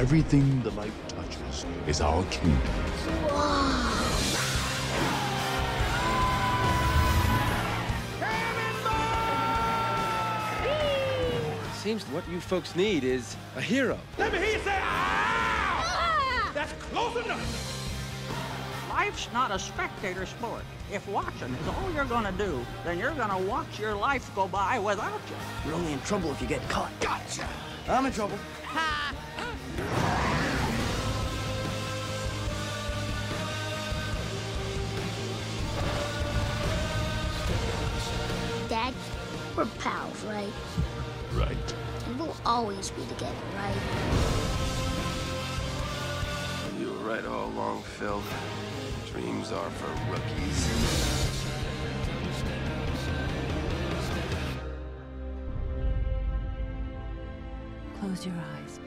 Look, Cindy. Everything the light touches is our kingdom. Seems what you folks need is a hero. Let me hear you say, ah! That's close enough. Life's not a spectator sport. If watching is all you're gonna do, then you're gonna watch your life go by without you. You're only in trouble if you get caught. Gotcha. I'm in trouble. Dad, we're pals, right? Right. And we'll always be together, right? You were right all along, Phil. Dreams are for rookies. Close your eyes.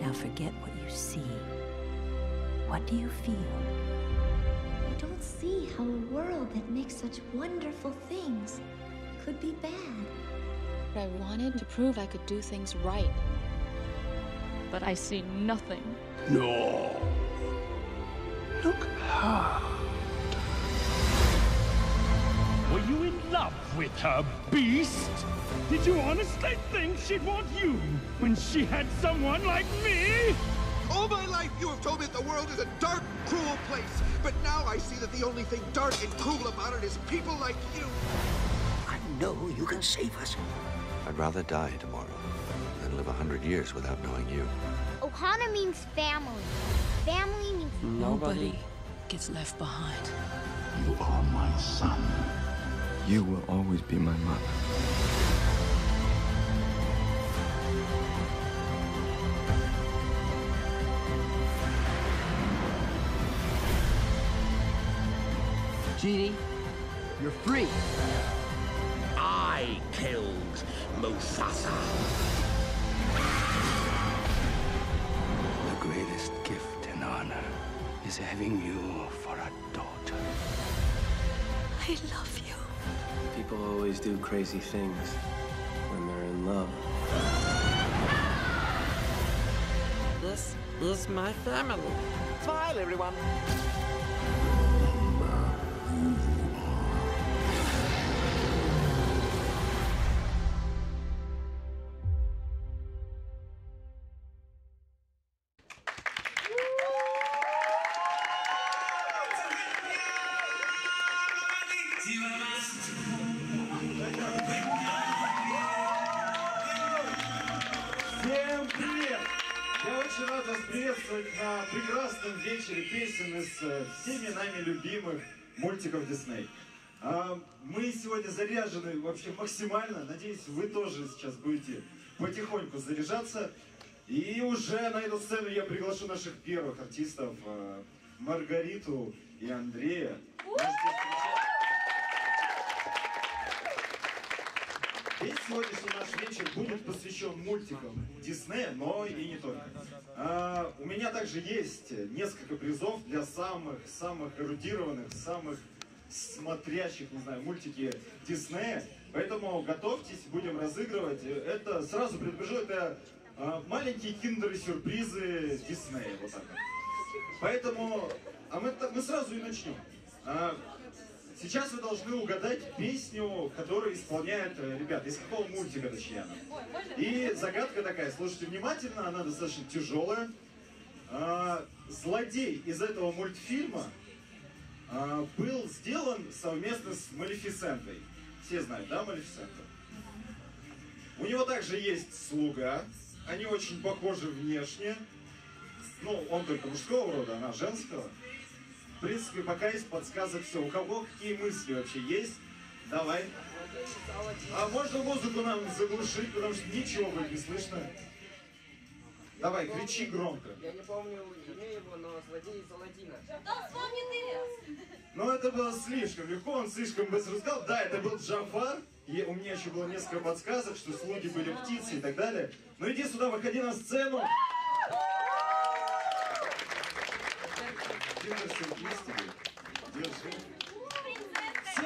Now forget what you see. What do you feel? I don't see how a world that makes such wonderful things could be bad. I wanted to prove I could do things right. But I see nothing. No. Look hard. Were you in love with her, beast? Did you honestly think she'd want you when she had someone like me? All my life you have told me that the world is a dark, cruel place. But now I see that the only thing dark and cruel about it is people like you. I know you can save us. I'd rather die tomorrow than live a hundred years without knowing you. Ohana means family. Family means Nobody gets left behind. You are my son. You will always be my mother. Genie, you're free. I killed Mufasa. The greatest gift and honor is having you for a daughter. I love you. People always do crazy things when they're in love. This is my family. Smile, everyone. На прекрасном вечере песен из э, всеми нами любимых мультиков Дисней. А, Мы сегодня заряжены вообще максимально. Надеюсь, вы тоже сейчас будете потихоньку заряжаться. И уже на эту сцену я приглашу наших первых артистов э, Маргариту и Андрея. Можете Весь сегодняшний наш вечер будет посвящен мультикам Диснея, но и не только. А, у меня также есть несколько призов для самых самых эрудированных, самых смотрящих, не знаю, мультики Диснея. Поэтому готовьтесь, будем разыгрывать. Это сразу предупрежу, это а, маленькие киндеры-сюрпризы Диснея. Вот так. Поэтому, а мы, мы сразу и начнем. А, Сейчас вы должны угадать песню, которую исполняет, э, ребят, из какого мультика точнее она. И загадка такая, слушайте внимательно, она достаточно тяжелая. А, Злодей из этого мультфильма а, был сделан совместно с Малефисентой. Все знают, да, Малефисента? У него также есть слуга. Они очень похожи внешне. Ну, он только мужского рода, она женского. В принципе, пока из подсказок все. У кого какие мысли вообще есть? Давай. А можно музыку нам заглушить, потому что ничего будет не слышно. Давай, кричи громко. Я не помню имя его, но злодей из Аладдина. Но это было слишком легко, он слишком быстро сказал. Да, это был Джафар. И у меня еще было несколько подсказок, что слуги были птицы и так далее. Но иди сюда, выходи на сцену. Все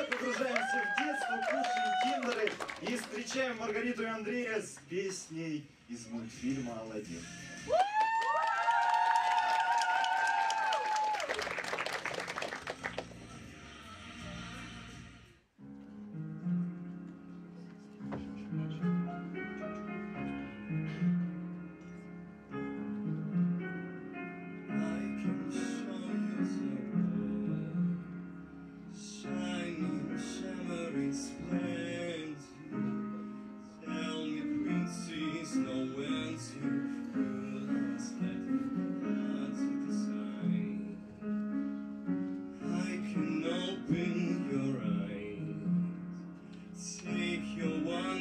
погружаемся в детство, кушаем киндеры. И встречаем Маргариту и Андрея с песней из мультфильма «Аладдин».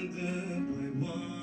the i one.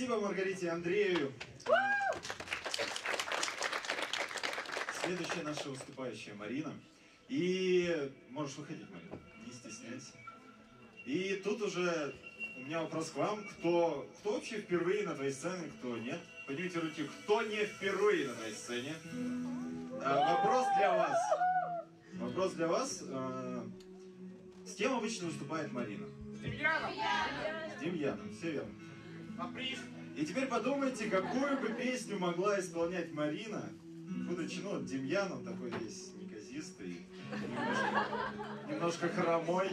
Спасибо Маргарите и Андрею. Следующая наша выступающая Марина. И можешь выходить, Марина, не стесняйся. И тут уже у меня вопрос к вам. Кто, кто вообще впервые на твоей сцене, кто нет? Поднимите руки, кто не впервые на твоей сцене? А, вопрос для вас. Вопрос для вас. А, с кем обычно выступает Марина? С Демьяном, все верно. И теперь подумайте, какую бы песню могла исполнять Марина, будучи, ну, Демьяном такой весь неказистый, немножко, немножко хромой.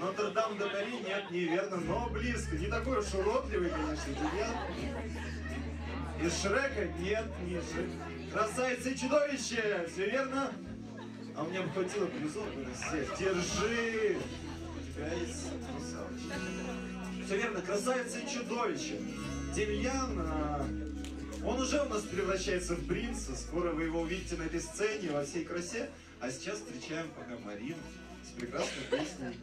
Нотр-Дам де Пари нет, неверно, но близко. Не такой уж уродливый, конечно, Демьян. Из Шрека нет, не Шрек. Красавица и чудовище, все верно? А у меня бы хватило плюсов на всех. Держи! У тебя есть. Все верно, красавица и чудовище. Демьян, а, он уже у нас превращается в принца. Скоро вы его увидите на этой сцене во всей красе. А сейчас встречаем пока Марину с прекрасной песней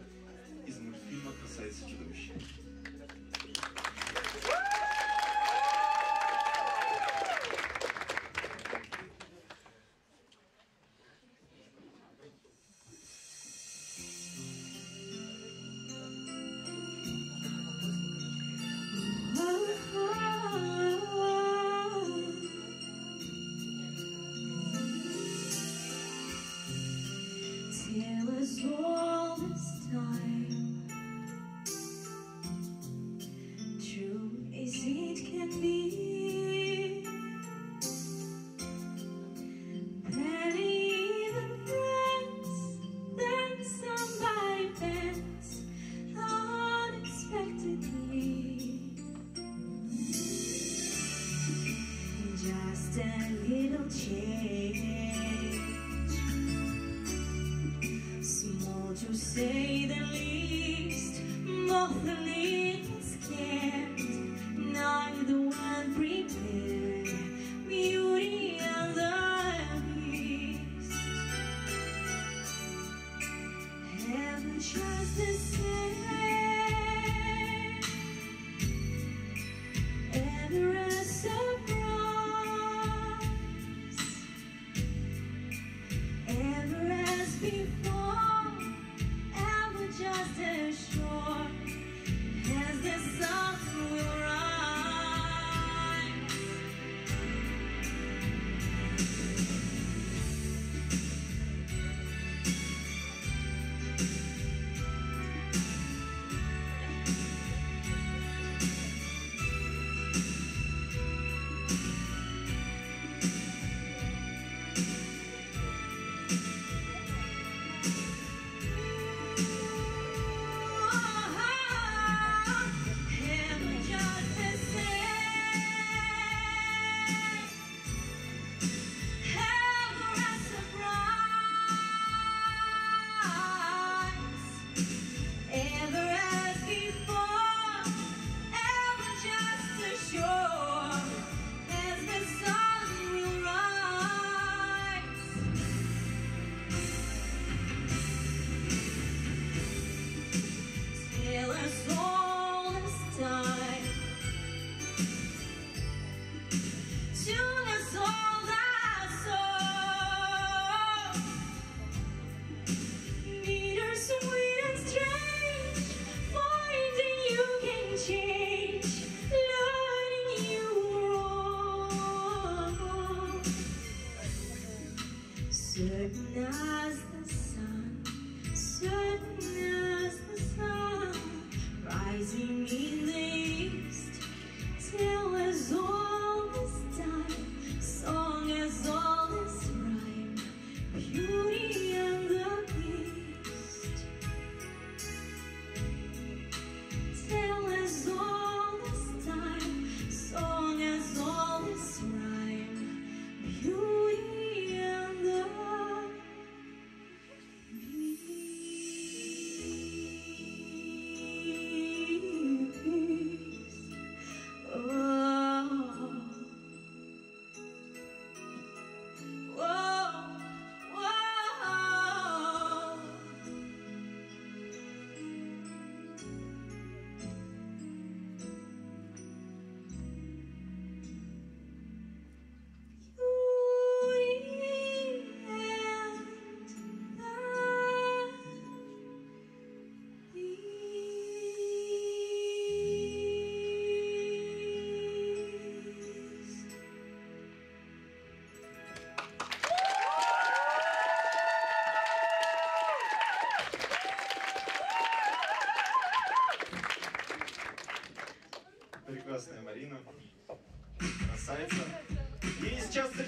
из мультфильма «Красавица и чудовище».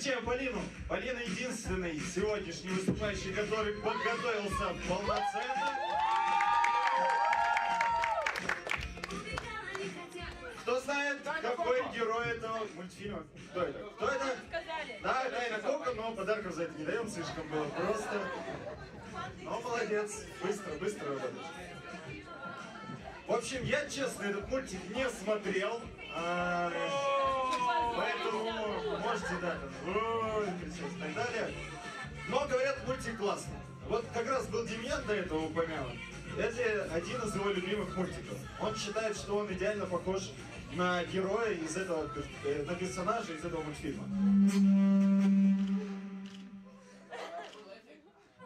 Встречаем Полину. Полина единственный сегодняшний выступающий, который подготовился полноценно. Кто знает, какой герой этого мультфильма? Кто это? Кто это? Сказали. Да, Тайна Кока, но подарков за это не даем, слишком было просто. Но молодец, быстро, быстро работаешь. В общем, я, честно, этот мультик не смотрел. а, поэтому можете, да, там, кричать и так далее. Но, говорят, мультик классный. Вот как раз был Демьян до этого упомянут. Это один из его любимых мультиков. Он считает, что он идеально похож на героя из этого, э, на персонажа из этого мультфильма.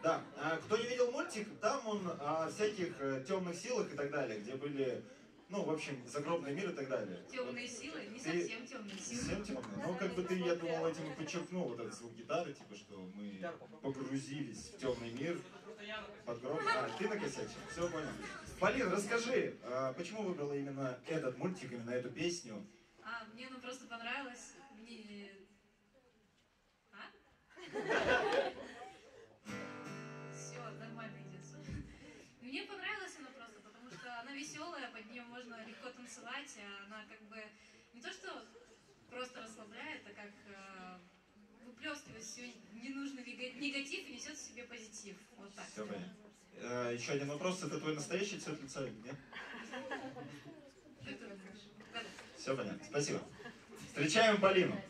Да, а кто не видел мультик, там он о всяких э, темных силах и так далее, где были, ну, в общем, загробный мир и так далее. Темные силы, не Ты- совсем темные силы. Совсем темные? Ну, как бы ты, я думал, этим и подчеркнул вот этот звук гитары, типа, что мы погрузились в темный мир, под гроб. А, ты накосячил, все понял. Полин, расскажи, а почему выбрала именно этот мультик, именно эту песню? А, мне ну просто понравилось. Мне... А? можно легко танцевать, а она как бы не то что просто расслабляет, а как э, все ненужный нега- негатив и несет в себе позитив. Вот так. Все понятно. Э, еще один вопрос. Это твой настоящий цвет лица или нет? Все понятно. Спасибо. Встречаем Полину.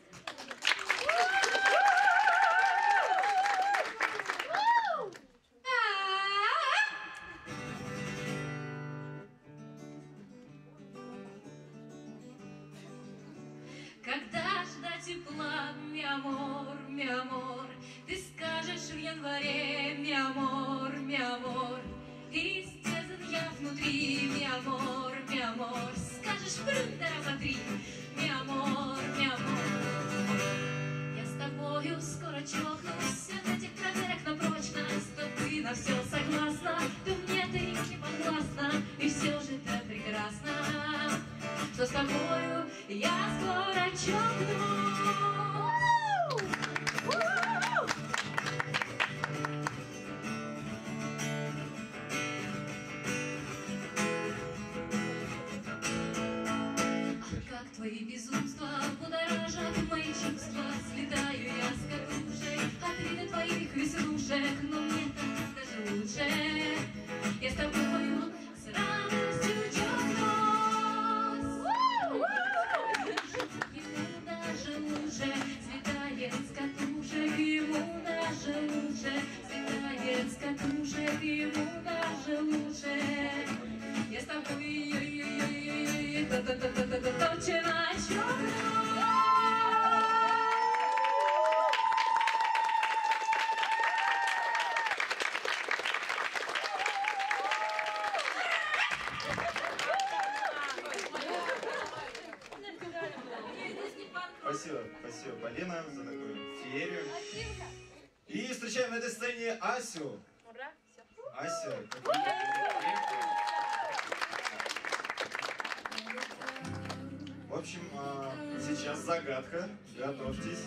Этой сцене Асю. Ася, В общем, а, сейчас загадка. Готовьтесь.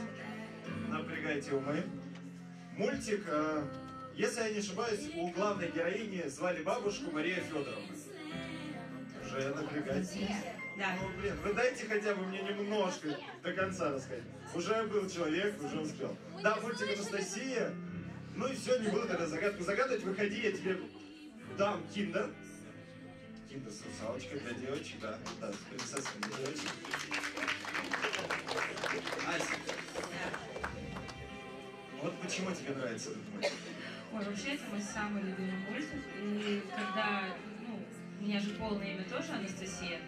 Напрягайте умы. Мультик, а, если я не ошибаюсь, у главной героини звали бабушку Мария Федоровна. Уже напрягайтесь. Да. Ну, блин, вы дайте хотя бы мне немножко до конца рассказать. Уже был человек, уже успел. Да, мультик Анастасия. Ну и все, не буду тогда загадку загадывать. Выходи, я тебе дам киндер. Киндер с русалочкой для девочек, да. Да, с принцессой для девочек. Ася. Вот почему тебе нравится этот мультик? Ой, вообще это мой самый любимый мультик. И когда, ну, у меня же полное имя тоже Анастасия.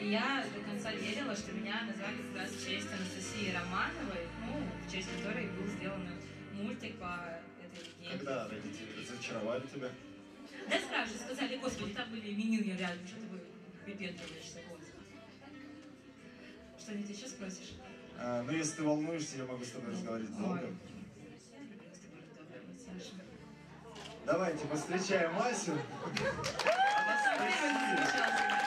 И я до конца верила, что меня назвали как раз в честь Анастасии Романовой, ну, в честь которой был сделан мультик по этой легенде. Когда родители разочаровали тебя? Да сразу же сказали, господи, там были именины рядом, что ты вы- выпендриваешься, господи. Что-нибудь еще спросишь? А, ну, если ты волнуешься, я могу с тобой разговаривать долго. Давайте встречаем Асю. Dancing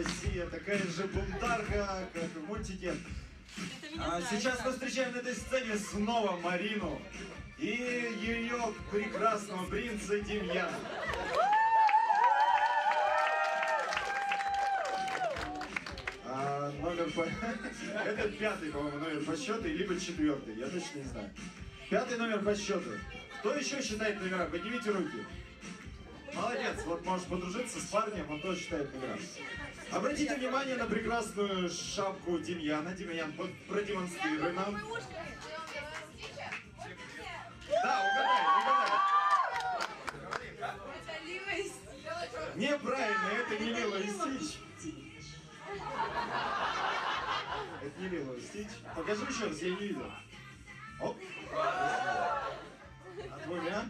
Анастасия, такая же бунтарка, как в мультике. А сейчас мы встречаем на этой сцене снова Марину и ее прекрасного принца Демьяна. А, номер по... Это пятый, по-моему, номер по счету, либо четвертый, я точно не знаю. Пятый номер по счету. Кто еще считает номера? Поднимите руки. Молодец, вот можешь подружиться с парнем, он тоже считает номера. Обратите внимание на прекрасную шапку Демьяна. Демьян, продемонстрируй нам. Да, угадай, угадай. Неправильно, это не Лило и Стич. Это не Лило и Стич. Покажи еще раз, я не видел. Оп. А двумя?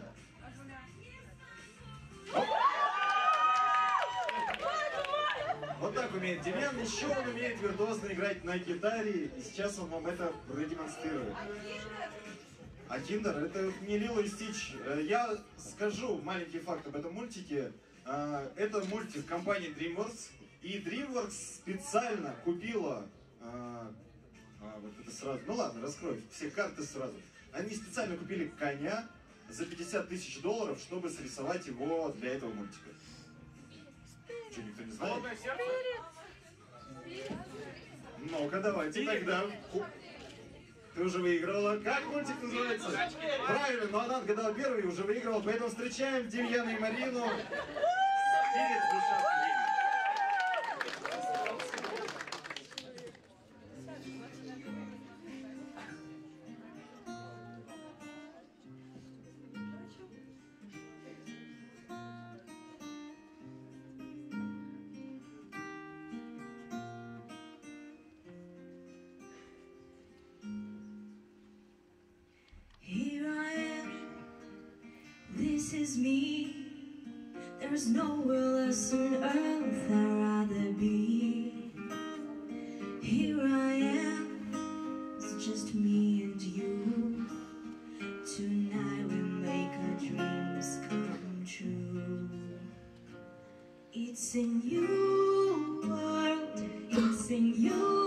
Умеет Демьян. Еще он умеет виртуозно играть на гитаре. И сейчас он вам это продемонстрирует. А Киндер это не Лило и Стич. Э, Я скажу маленький факт об этом мультике. Э, Это мультик компании DreamWorks. И DreamWorks специально купила... э, а, вот это сразу. Ну ладно, раскрою все карты сразу. Они специально купили коня за 50 тысяч долларов, чтобы срисовать его для этого мультика. Что, никто не знает? Ну-ка, давайте тогда. Ты уже выиграла. Как мультик называется? Правильно, но она отгадала первый и уже выиграла. Поэтому встречаем Демьяна и Марину. Спирит душа It's in you, world. It's in you.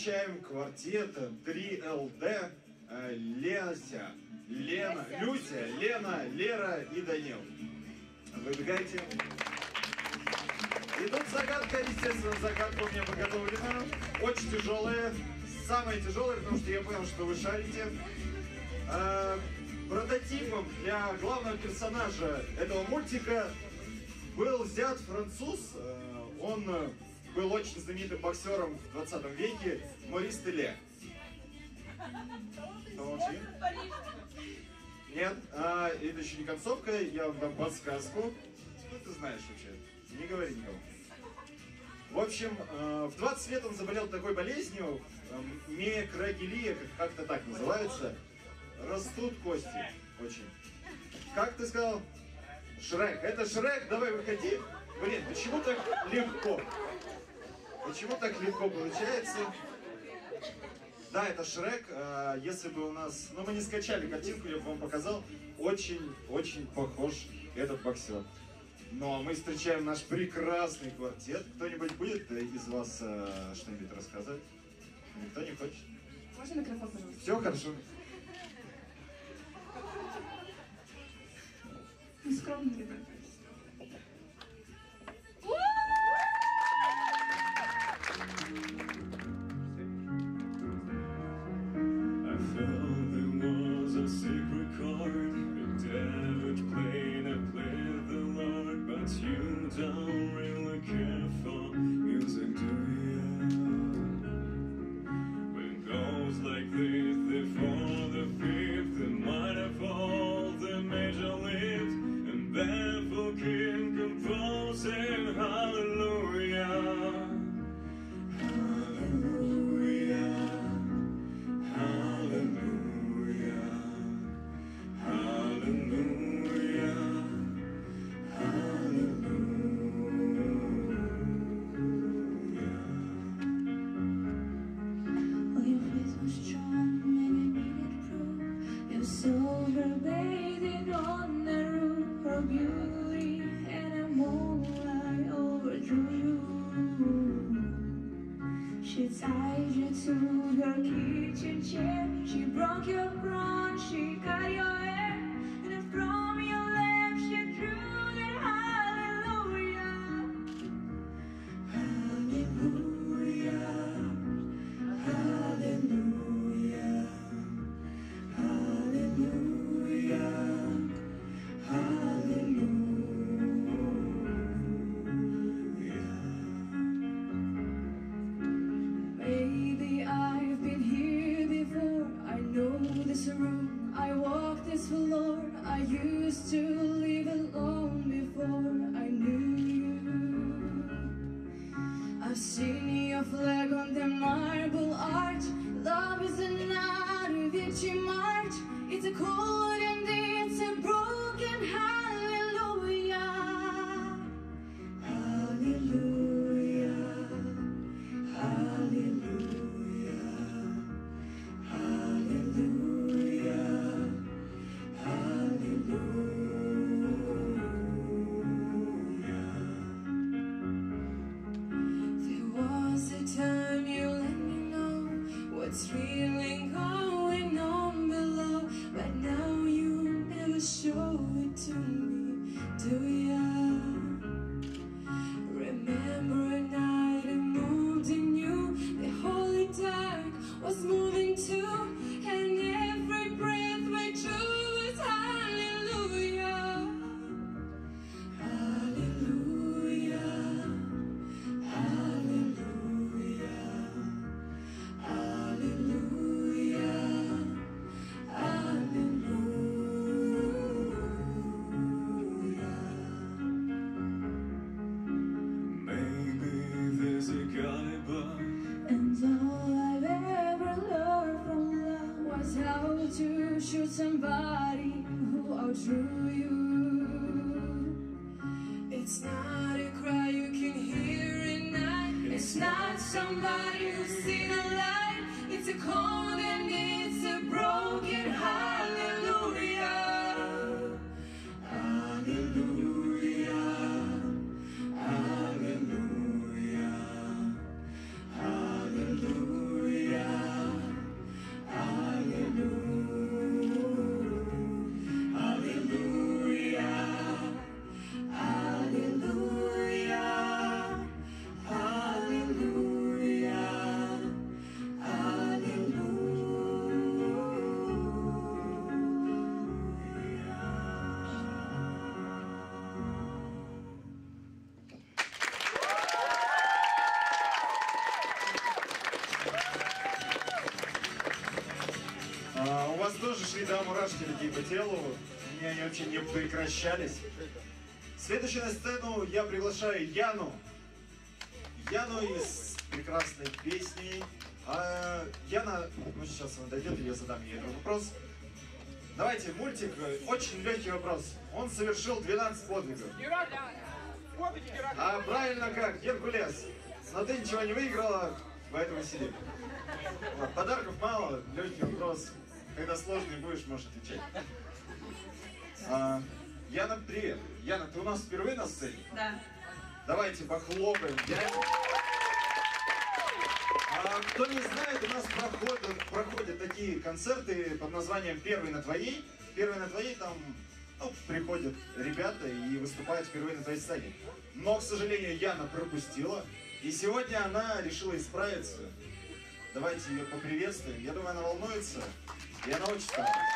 Встречаем квартет 3LD э, Леся, Лена, Люся, Лена, Лера и Данил. Выбегайте. И тут загадка, естественно, загадка у меня подготовлена. Очень тяжелая. Самая тяжелая, потому что я понял, что вы шарите. Э, Прототипом для главного персонажа этого мультика был взят француз. Э, Он был очень знаменитым боксером в 20 веке, Морис Теле. Нет, а, это еще не концовка, я вам дам подсказку. Что ты знаешь вообще? Не говори никому. В общем, э, в 20 лет он заболел такой болезнью, э, миокрагилия, как- как-то так называется. Растут кости очень. Как ты сказал? Шрек. Это Шрек, давай выходи. Блин, почему так легко? Почему так легко получается? Да, это Шрек. А, Если бы у нас... Ну, мы не скачали картинку, я бы вам показал. Очень-очень похож этот боксер. Ну, а мы встречаем наш прекрасный квартет. Кто-нибудь будет э, из вас э, что-нибудь рассказывать? Никто не хочет? Можно микрофон, пожалуйста? Все хорошо. Не скромно, ребята. Kitchen chair. She broke your she flag on the marble arch. Love is not a victory march. It's a cold тоже шли, да, мурашки такие по телу. Меня они вообще не прекращались. Следующую на сцену я приглашаю Яну. Яну из прекрасной песни. А, Яна, ну сейчас она дойдет, и я задам ей этот вопрос. Давайте, мультик, очень легкий вопрос. Он совершил 12 подвигов. А правильно как? Геркулес. Но ты ничего не выиграла, поэтому сиди. Подарков мало, легкий вопрос. Когда сложный будешь, можешь отвечать. А, Яна, привет. Яна, ты у нас впервые на сцене? Да. Давайте похлопаем. Яне. А, кто не знает, у нас проходят, проходят такие концерты под названием «Первый на твоей». «Первый на твоей» там ну, приходят ребята и выступают впервые на твоей сцене. Но, к сожалению, Яна пропустила. И сегодня она решила исправиться. Давайте ее поприветствуем. Я думаю, она волнуется. И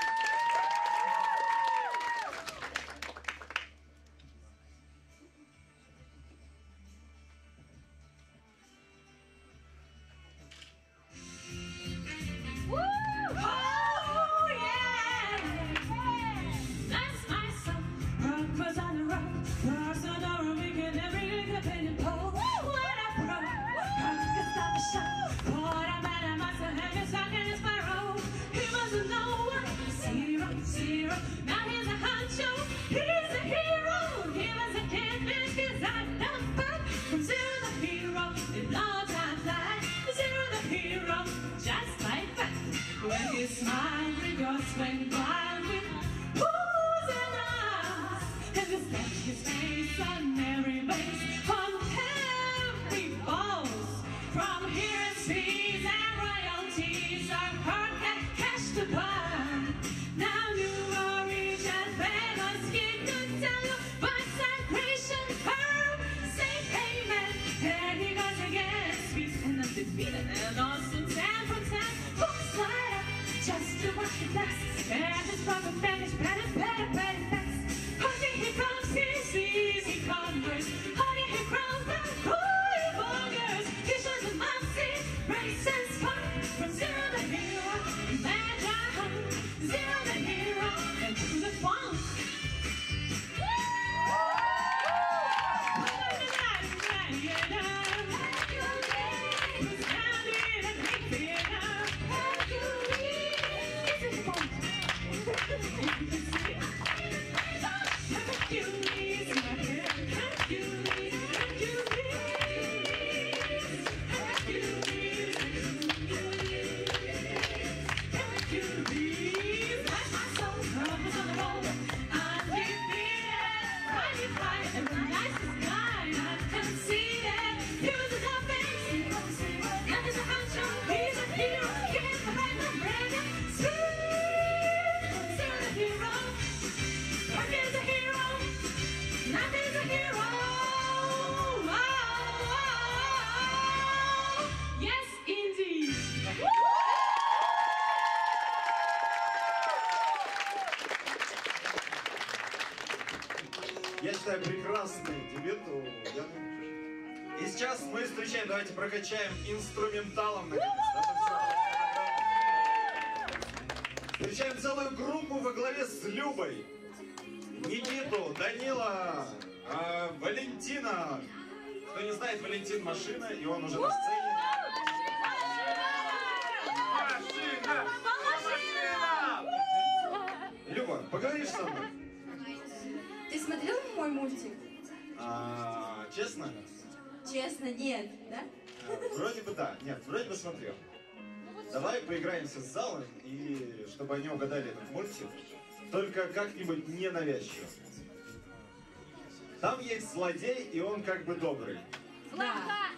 И сейчас мы встречаем, давайте прокачаем инструменталом. Встречаем целую группу во главе с Любой. Никиту, Данила, а, Валентина. Кто не знает, Валентин машина, и он уже на сцене. Люба, поговоришь со мной? Ты смотрел мой мультик? А, честно? Честно, нет, да? А, Вроде бы да. Нет, вроде бы смотрел. Давай поиграемся с залом, и чтобы они угадали этот мультик. Только как-нибудь ненавязчиво. Там есть злодей, и он как бы добрый. Да.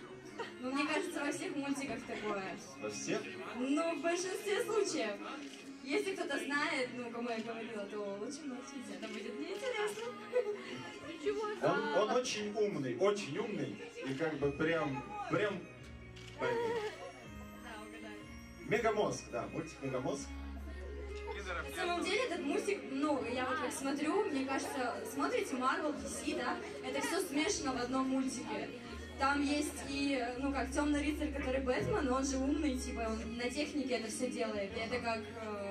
Ну, мне кажется, во всех мультиках такое. Во всех? Ну, в большинстве случаев. Если кто-то знает, ну, кому я говорила, то лучше молчите, это будет неинтересно. Он, он очень умный, очень умный, и как бы прям, прям... Мегамозг, да, мультик Мегамозг. На самом деле этот мультик, ну, я вот как смотрю, мне кажется, смотрите Marvel, DC, да, это все смешано в одном мультике. Там есть и, ну, как темный рыцарь, который Бэтмен, но он же умный, типа, он на технике это все делает. И это как, э,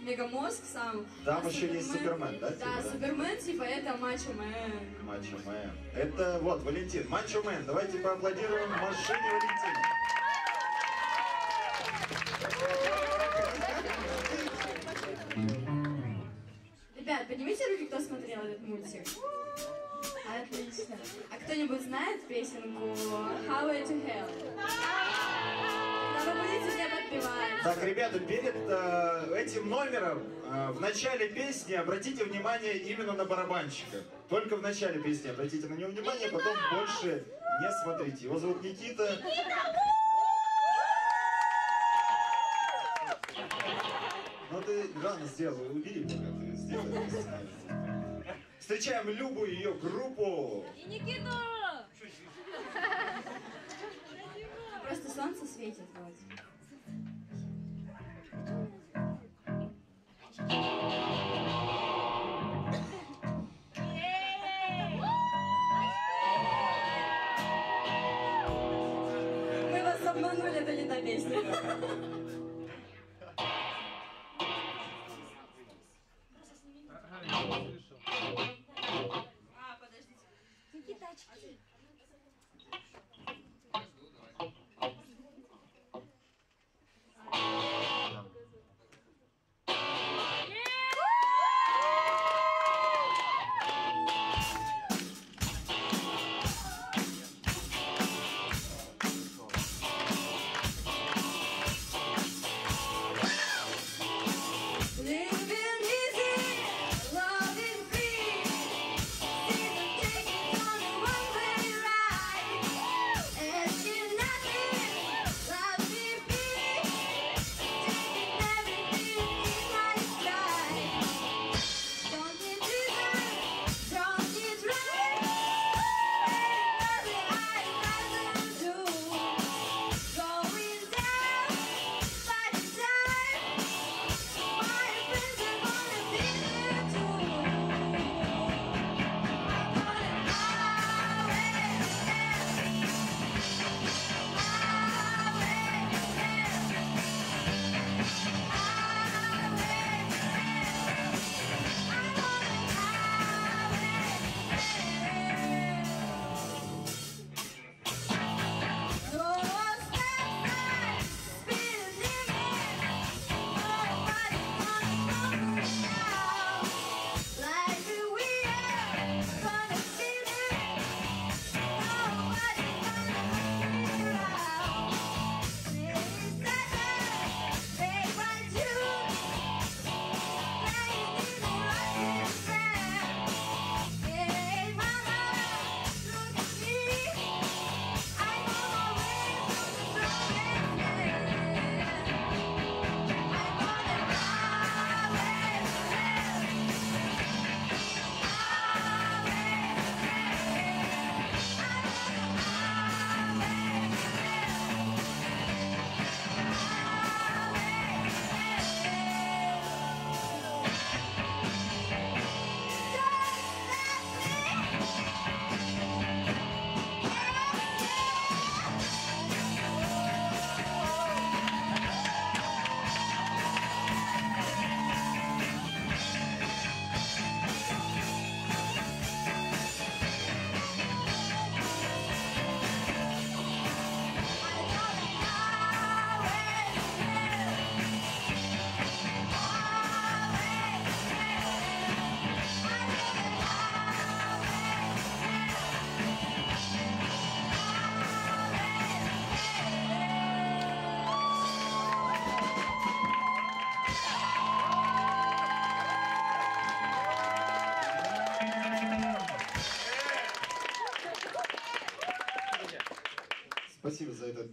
Мегамозг сам. Там А еще есть Супермен, да, типа, Да, да? Супермен, типа, это Macho Man. Macho Man. Это вот, Валентин. Macho Man. Давайте поаплодируем машине Валентина. Ребят, поднимите руки, кто смотрел этот мультик. Отлично. А кто-нибудь знает песенку Highway to Hell? Так, ребята, перед э, этим номером э, в начале песни обратите внимание именно на барабанщика. Только в начале песни обратите на него внимание, потом больше не смотрите. Его зовут Никита. Ну ты рано сделал, убери пока ты сделай. Встречаем Любу и ее группу. И Никиту! Просто солнце светит, вот. Мы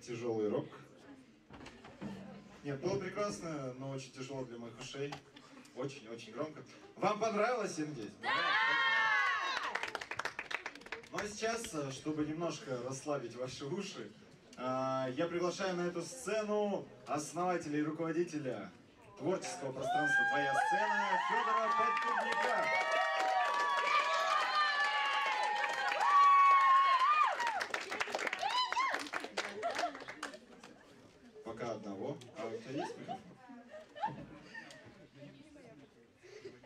тяжелый рок. Нет, было прекрасно, но очень тяжело для моих ушей. Очень-очень громко. Вам понравилось, я надеюсь? Да! Ну а сейчас, чтобы немножко расслабить ваши уши, э, я приглашаю на эту сцену основателя и руководителя творческого пространства «Твоя сцена» Федора Подкубника. Пока одного. А у тебя есть микрофон?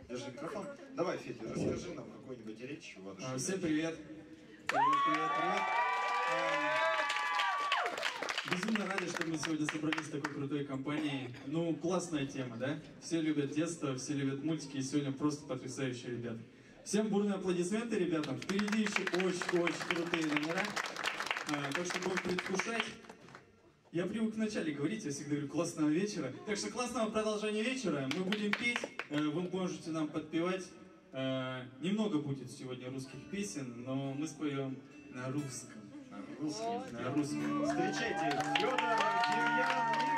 Держи микрофон. Давай, Федя, расскажи нам какую-нибудь речь А, воодушевляющую. Всем привет. Привет, привет, привет. А, Безумно рады, что мы сегодня собрались в такой крутой компании. Ну, классная тема, да? Все любят детство, все любят мультики, и сегодня просто потрясающие ребята. Всем бурные аплодисменты ребятам. Впереди еще очень-очень крутые номера. А, Так что будем предвкушать. Я привык вначале говорить, я всегда говорю классного вечера. Так что классного продолжения вечера. Мы будем петь, э, вы можете нам подпевать. Э, Немного будет сегодня русских песен, но мы споем на русском. На русском. На русском. Встречайте, Федор, Демьян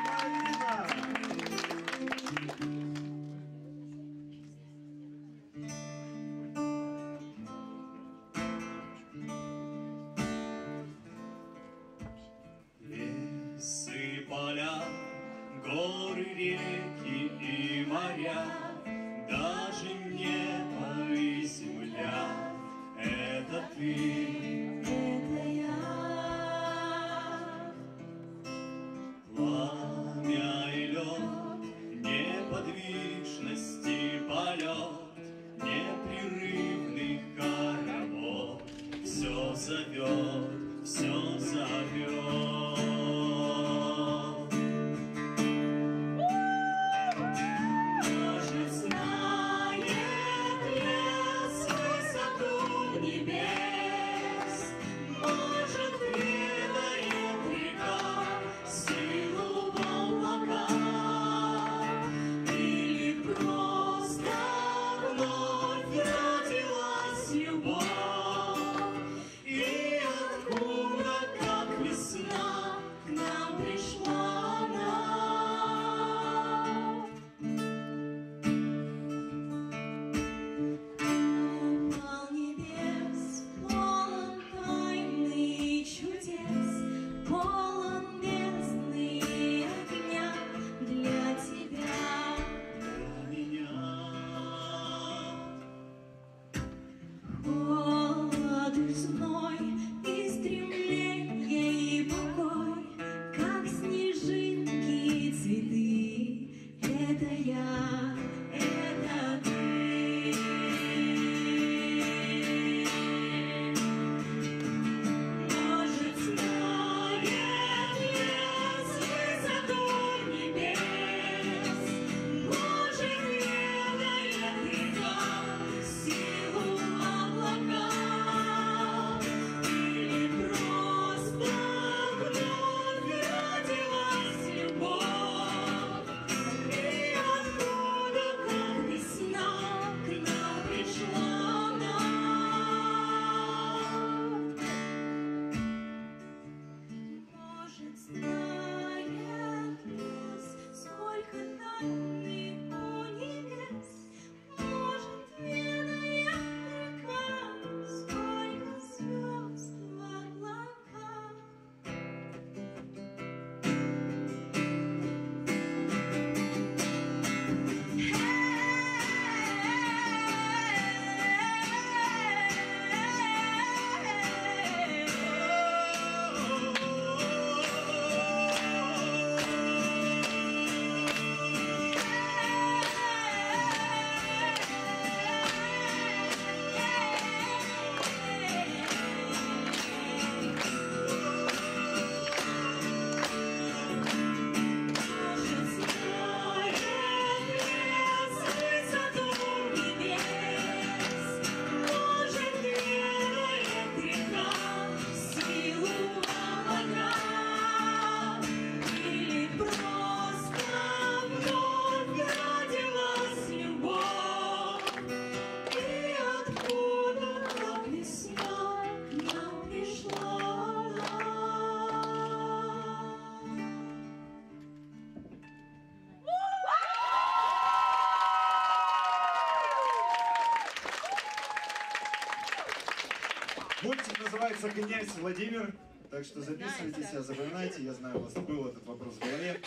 называется «Князь Владимир», так что записывайтесь, запоминайте. Я знаю, у вас был этот вопрос в голове.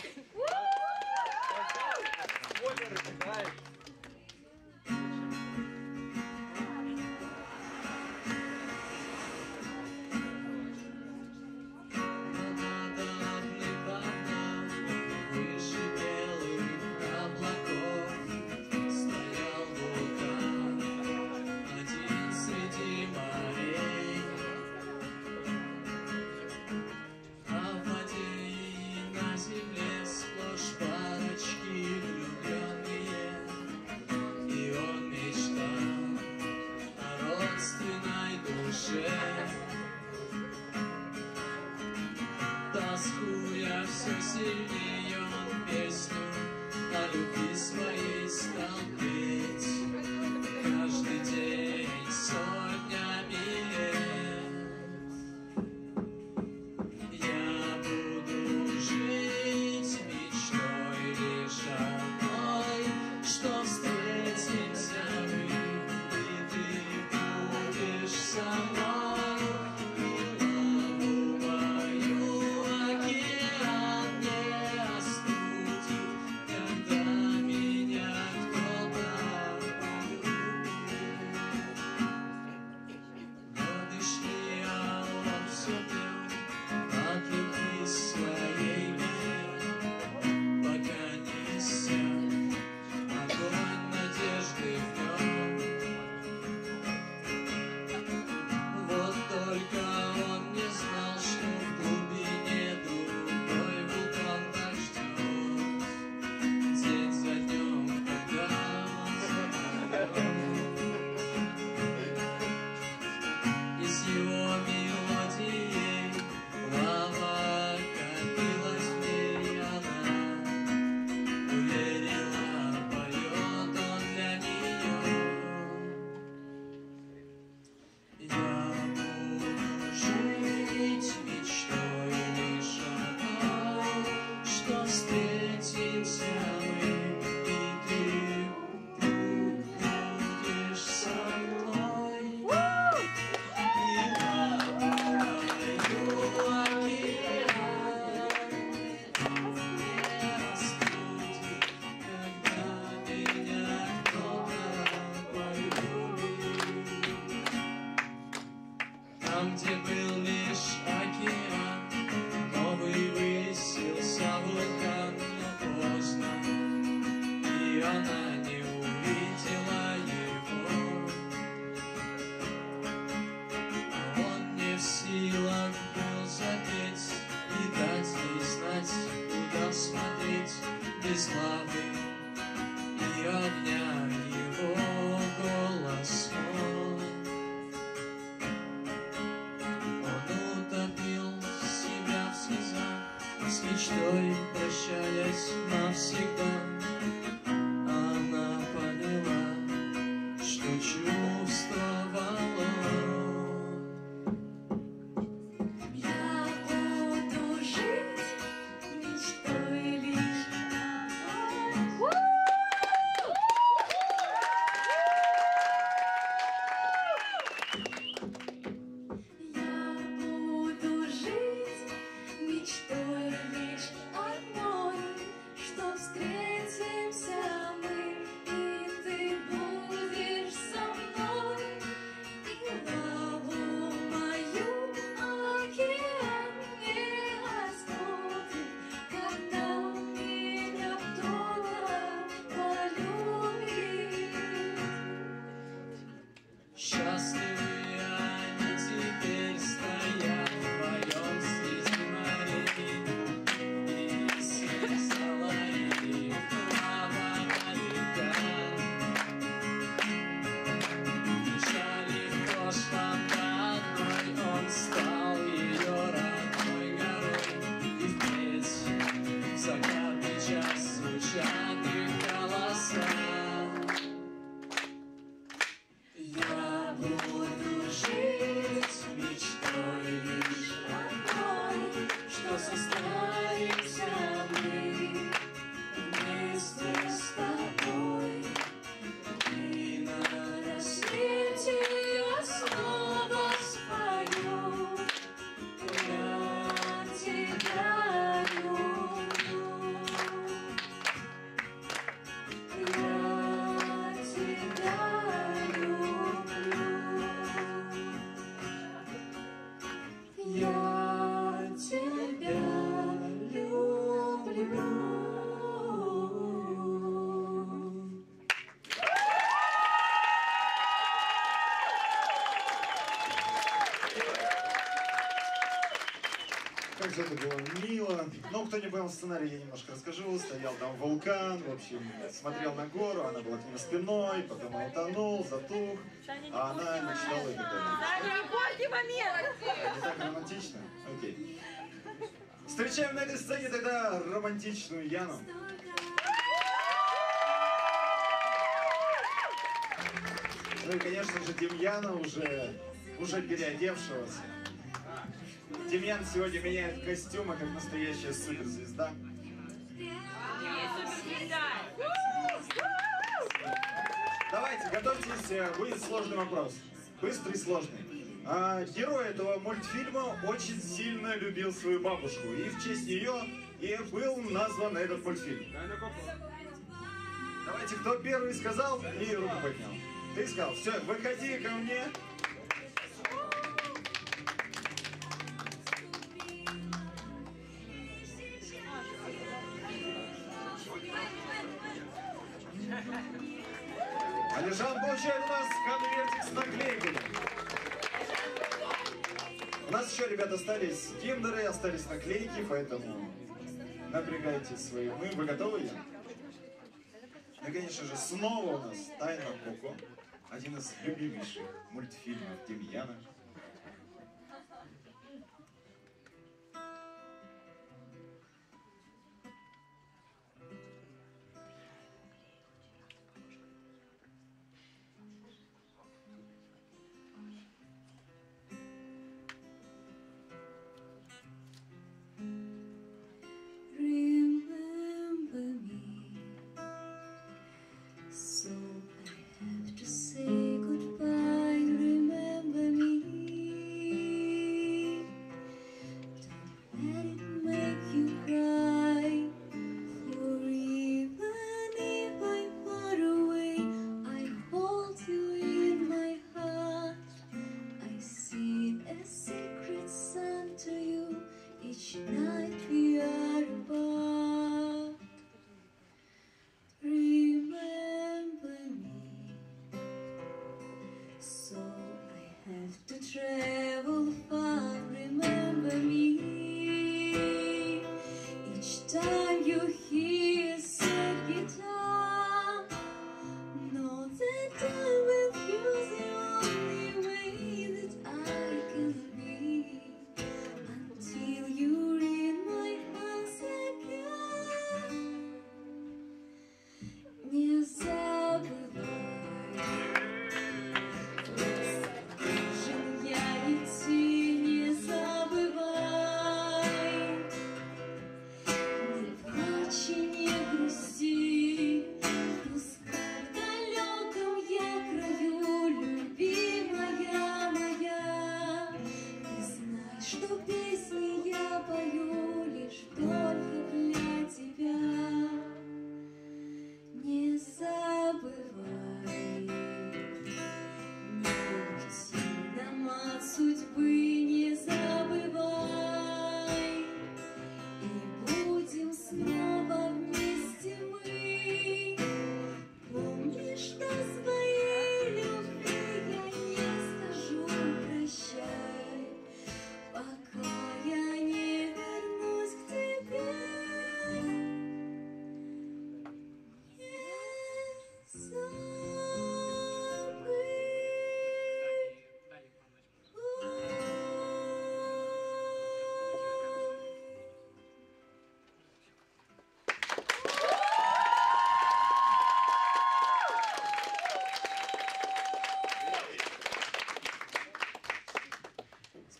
Же это было мило. Ну, кто не понял сценарий, я немножко расскажу. Стоял там вулкан, в общем, смотрел на гору, она была к нему спиной, потом он утонул, затух, а она мечтала и так далее. не пойте момент! Не так романтично? Окей. Встречаем на этой сцене тогда романтичную Яну. Ну и, конечно же, Демьяна, уже, уже переодевшегося. Демьян сегодня меняет костюмы, как настоящая суперзвезда. Давайте, готовьтесь, э, будет сложный вопрос. Быстрый, сложный. А, герой этого мультфильма очень сильно любил свою бабушку, и в честь нее и был назван этот мультфильм. Давайте, кто первый сказал и руку поднял. Ты сказал, все, выходи ко мне. Получает у нас конвертик с наклейками. У нас еще, ребят, остались киндеры, остались наклейки, поэтому напрягайте свои умы. Вы готовы? Ну, конечно же, снова у нас «Тайна Коко», один из любимейших мультфильмов Демьяна.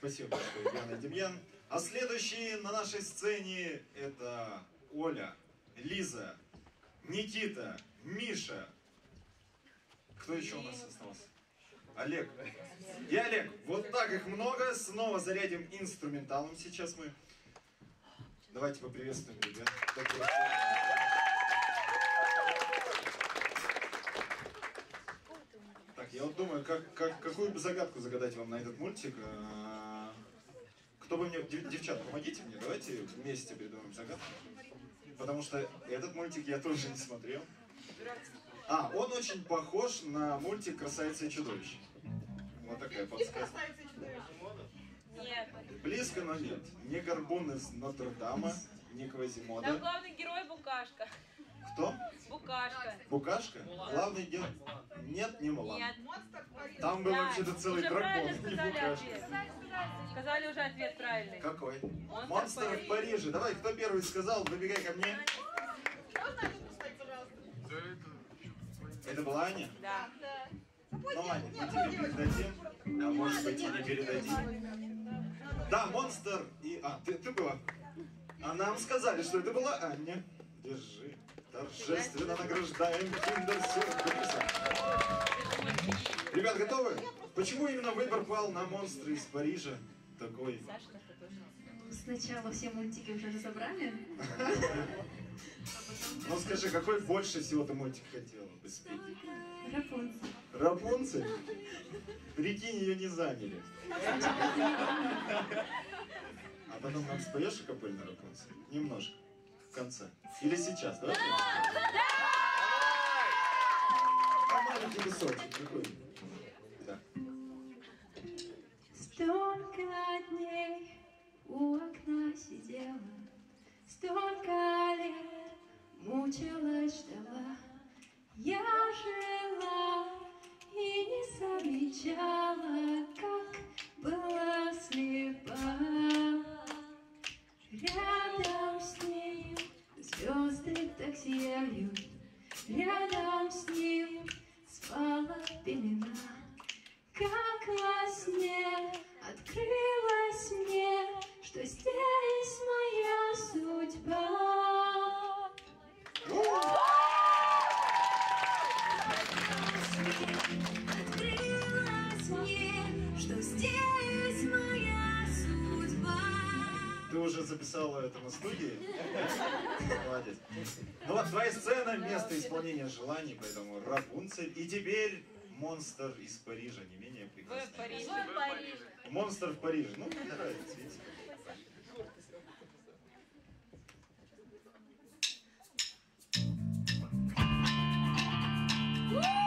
Спасибо большое, и Демьян. А следующие на нашей сцене это Оля, Лиза, Никита, Миша. Кто еще у нас остался? Олег. И Олег. Вот так их много. Снова зарядим инструменталом сейчас мы. Давайте поприветствуем ребят. Так, я вот думаю, как, как, какую бы загадку загадать вам на этот мультик. Кто бы мне... дев- Девчат, помогите мне, давайте вместе придумаем загадку. Потому что этот мультик я тоже не смотрел. А, он очень похож на мультик «Красавица и чудовище». Вот такая подсказка. Нет. Близко, но нет. Не Горбун из Нотр-Дама, не Там Квазимода. главный герой Букашка. Кто? Букашка. Букашка? Главный герой? Нет, не Мулан. Нет. Там был Да, вообще-то целый уже дракон, не Букашка. ответ. Сказали уже ответ правильный. Какой? Монстр Монстр в Париже. Давай, кто первый сказал, выбегай ко мне. Это была Аня? Да. Ну, Аня, мы тебе передадим. А может быть и не передадим. Да, монстр и... А, ты, ты была. А нам сказали, что это была Аня. Держи. Торжественно награждаем киндер сюрпризом. Ребят, готовы? Почему именно выбор пал на монстра из Парижа? Такой. Сначала все мультики уже разобрали. Ну скажи, какой больше всего ты мультик хотела бы спеть? Рапунцель. Рапунцель? Прикинь, ее не заняли. А потом нам споешь акапель на Рапунцель? Немножко. В конце. Или сейчас, да? А маленький кусочек, какой? Столько дней у окна сидела, Столько лет мучилась, ждала. Я жила и не замечала, как была слепа. Рядом с ним звезды так сияют, Рядом с ним спала пелена. Как во сне открылось мне, что здесь моя судьба. Ты уже записала это на студии? Молодец. Ну вот, твоя сцена, место исполнения желаний, поэтому Рапунцель. И теперь монстр из Парижа, не менее Вы в прекрасный. Париже. Вы в Париже. Монстр в Париже. Ну, мне нравится, видите. Sans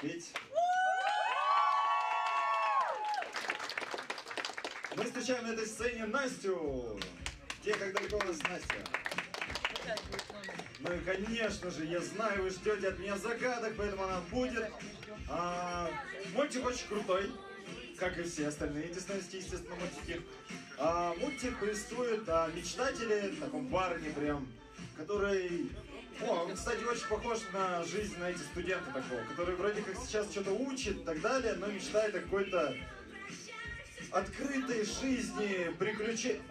петь. Мы встречаем на этой сцене Настю. Где, как далеко у нас Настя? Ну и, конечно же, я знаю, вы ждете от меня загадок, поэтому она будет. А, мультик очень крутой, как и все остальные диснеевские, естественно, мультики. А, мультик повествует о мечтателе, таком парне прям, который... О, он, кстати, очень похож на жизнь, на эти студенты такого, который вроде как сейчас что-то учит и так далее, но мечтает о какой-то открытой жизни, приключениях.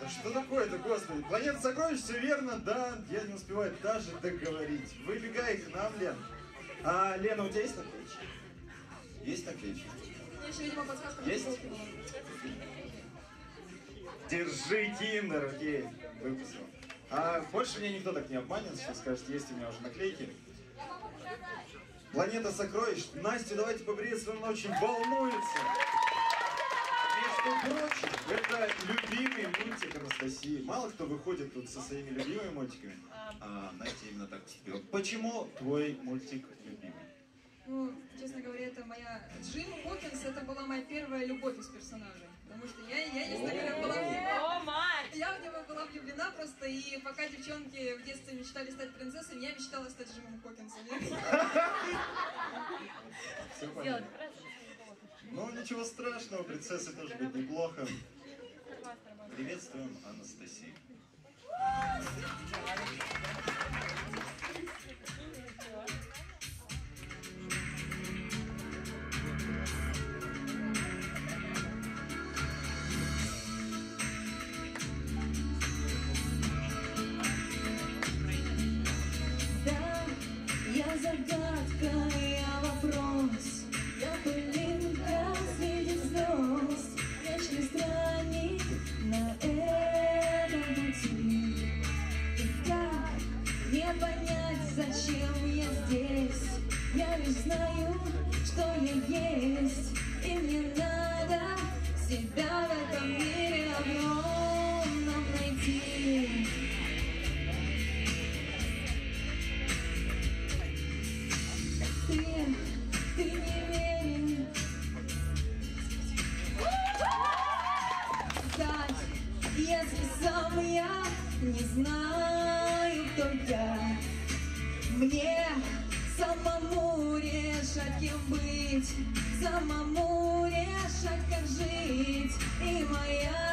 Да что такое-то, господи? Планета сокровищ, все верно, да, я не успеваю даже договорить. Выбегай к нам, Лен. А, Лена, у тебя есть наклеечки? Есть еще, видимо, подсказка. Есть? Держи, киндер, окей, выпустил. А больше меня никто так не обманет, что скажет, есть у меня уже наклейки. Планета сокровищ. Настя, давайте поприветствуем, она очень волнуется. Между прочим, это любимый мультик Анастасии. Мало кто выходит тут со своими любимыми мультиками. А Настя именно так поступила. Почему твой мультик любимый? Ну, честно говоря, это моя... Джим Хокинс, это была моя первая любовь из персонажей. Потому что я, я честно говоря, была влюблена. Я в него была влюблена просто, и пока девчонки в детстве мечтали стать принцессами, я мечтала стать Джимом Хокинсом. Все понятно. Ну, ничего страшного, принцессы тоже быть неплохо. Приветствуем Анастасию. Я лишь знаю, что я есть, и мне надо себя в этом мире огромном самому решать, как жить. И моя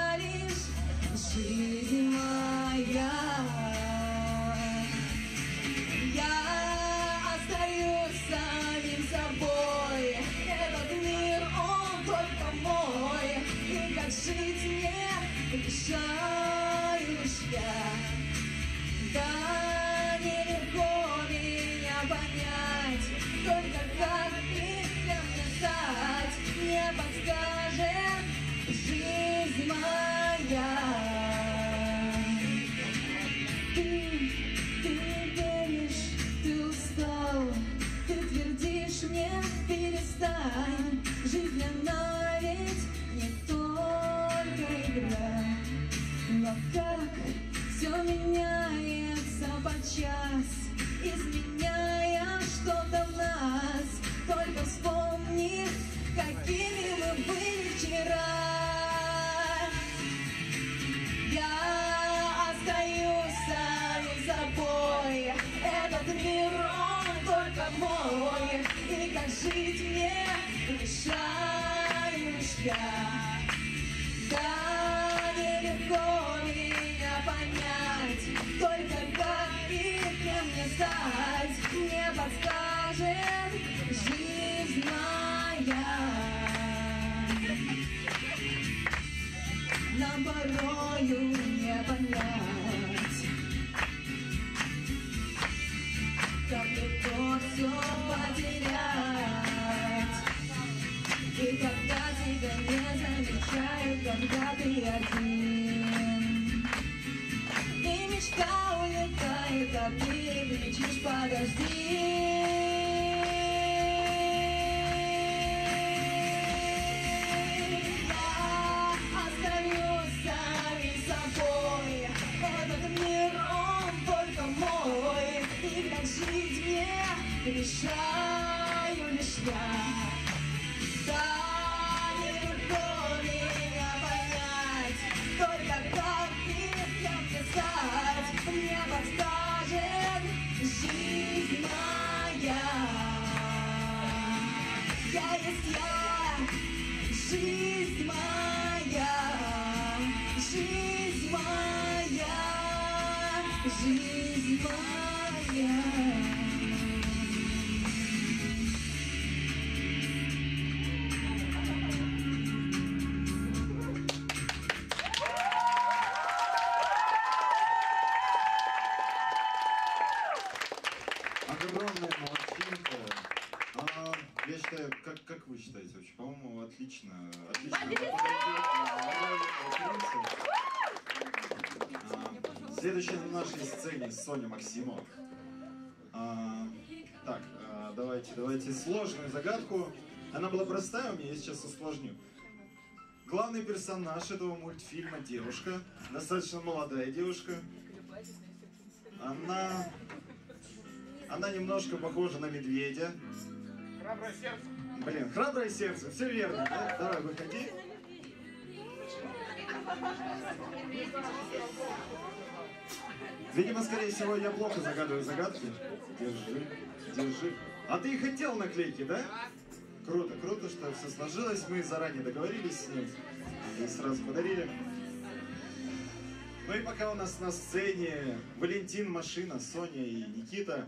Соня Максимов. А, так, а, давайте, давайте сложную загадку. Она была простая у меня, я сейчас усложню. Главный персонаж этого мультфильма девушка, достаточно молодая девушка. Она, она немножко похожа на медведя. Храброе сердце. Блин, храброе сердце, все верно. Да? Давай, выходи. Видимо, скорее всего, я плохо загадываю загадки. Держи, держи. А ты и хотел наклейки, да? Круто, круто, что все сложилось. Мы заранее договорились с ним и сразу подарили. Ну и пока у нас на сцене Валентин, Машина, Соня и Никита,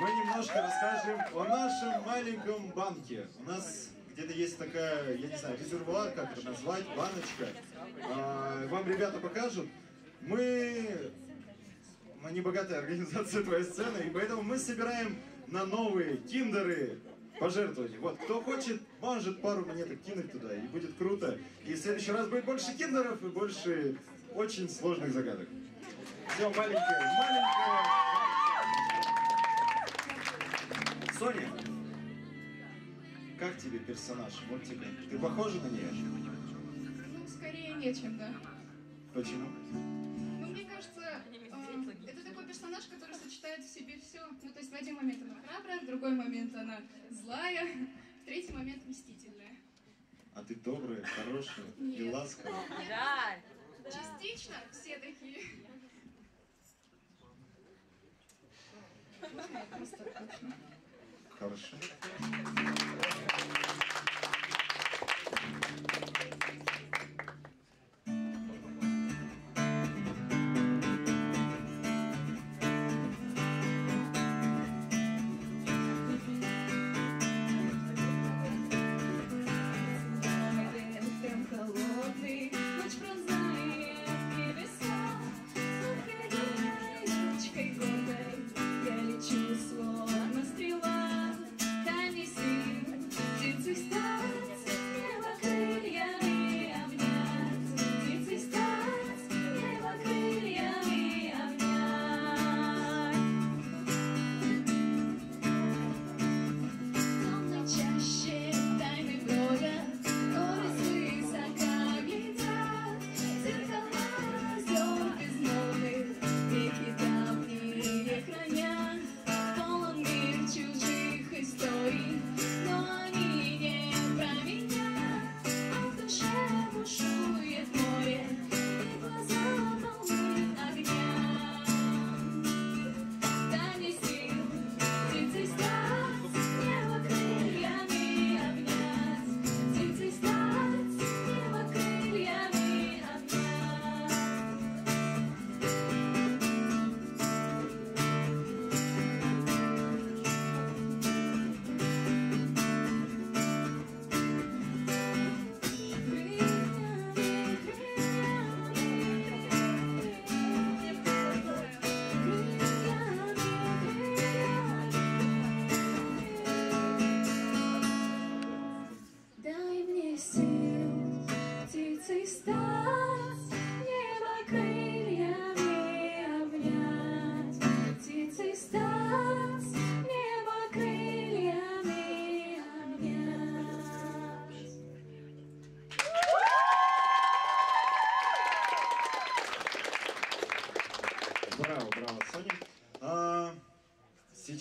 мы немножко расскажем о нашем маленьком банке. У нас где-то есть такая, я не знаю, резервуар, как это назвать, баночка. А, Вам ребята покажут. Мы, мы не богатая организация «Твоя сцена», и поэтому мы собираем на новые киндеры пожертвовать. Вот, кто хочет, может пару монеток кинуть туда, и будет круто. И в следующий раз будет больше киндеров и больше очень сложных загадок. Все, маленькая, маленькая. Соня, как тебе персонаж мультика? Ты похожа на нее? Ну, скорее нечем, да. Почему? Сочетает в себе все. Ну, то есть в один момент она храбрая, в другой момент она злая, в третий момент мстительная. А ты добрая, хорошая и ласковая. Да. Частично все такие. Хорошо.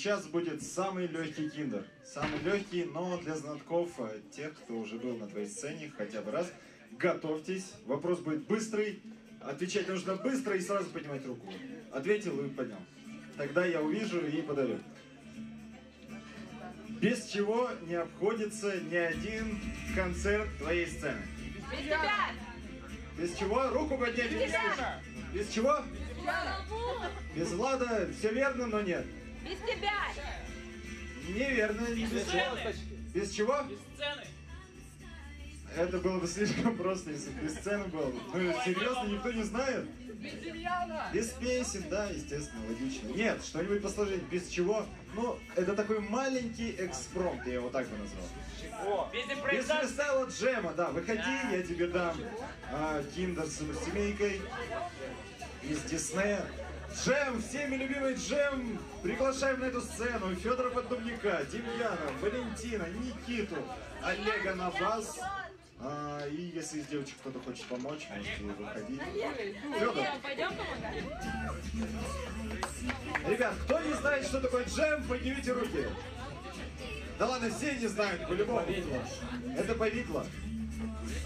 Сейчас будет самый легкий киндер. Самый легкий, но для знатоков, э, тех, кто уже был на твоей сцене хотя бы раз, готовьтесь. Вопрос будет быстрый. Отвечать нужно быстро и сразу поднимать руку. Ответил и поднял. Тогда я увижу и подарю. Без чего не обходится ни один концерт твоей сцены. Без тебя! Без чего? Руку поднять Без не тебя! слышу. Без чего? Без Влада все верно, но нет. Без тебя! Неверно, не без чего. сцены. Без чего? Без сцены! Это было бы слишком просто, если бы без сцены было. Ну, серьезно, никто не знает? Без Демьяна! Без песен, да, естественно, логично. Нет, что-нибудь посложнее. Без чего? Ну, это такой маленький экспромт, я его так бы назвал. Без Без импровизации! фристайла джема, да, выходи, я тебе дам а, киндер с семейкой из Диснея. Джем, всеми любимый Джем, приглашаем на эту сцену Федора Поддубника, Демьяна, Валентина, Никиту, Олега на бас. А, и если из девочек кто-то хочет помочь, можете выходить. Федор, ребят, кто не знает, что такое джем, поднимите руки. Да ладно, все не знают, по-любому. Это повидло.